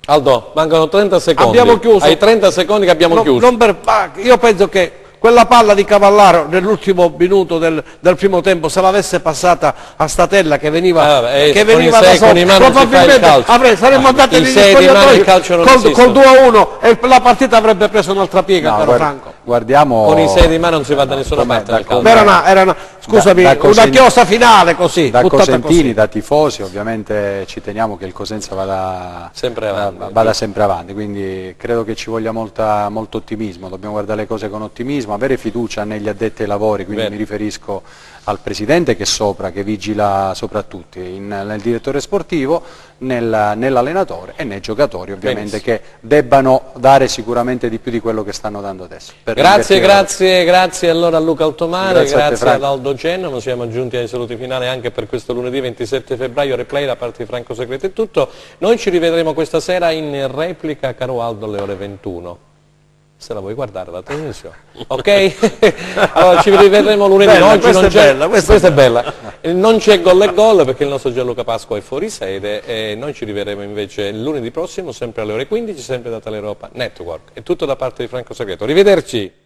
Aldo, mancano 30 secondi. Abbiamo chiuso. Hai 30 secondi che abbiamo no, chiuso. Per, io penso che quella palla di Cavallaro nell'ultimo minuto del, del, primo tempo se l'avesse passata a Statella che veniva, ah, eh, che veniva da sotto probabilmente avrei, saremmo andati negli spogliatoi col, col 2-1 e la partita avrebbe preso un'altra piega no, guarda, Franco guardiamo con i 6 di mano non si va da nessuna parte era una, era una, scusami da, da una chiosa finale così da Cosentini, così. da tifosi ovviamente ci teniamo che il Cosenza vada sempre avanti, vada sempre avanti quindi credo che ci voglia molta, molto ottimismo dobbiamo guardare le cose con ottimismo avere fiducia negli addetti ai lavori, quindi Bene. mi riferisco al Presidente che sopra, che vigila sopra tutti, in, nel direttore sportivo, nel, nell'allenatore e nei giocatori ovviamente Benissimo. che debbano dare sicuramente di più di quello che stanno dando adesso. Grazie, grazie, grazie allora a Luca Altomare, Grazie grazie, te, ad Aldo siamo giunti ai saluti finali anche per questo lunedì 27 febbraio, replay da parte di Franco Segreto è tutto, noi ci rivedremo questa sera in replica, caro Aldo, alle ore 21. Se la vuoi guardare la trasmissione, ok? allora ci rivedremo lunedì. Bella, Oggi questa non è c'è- bella, questa è è bella. Non c'è gol e gol perché il nostro Gianluca Pasqua è fuori sede e noi ci rivedremo invece lunedì prossimo, sempre alle ore 15, sempre da Teleropa Network. È tutto da parte di Franco Segreto. Arrivederci.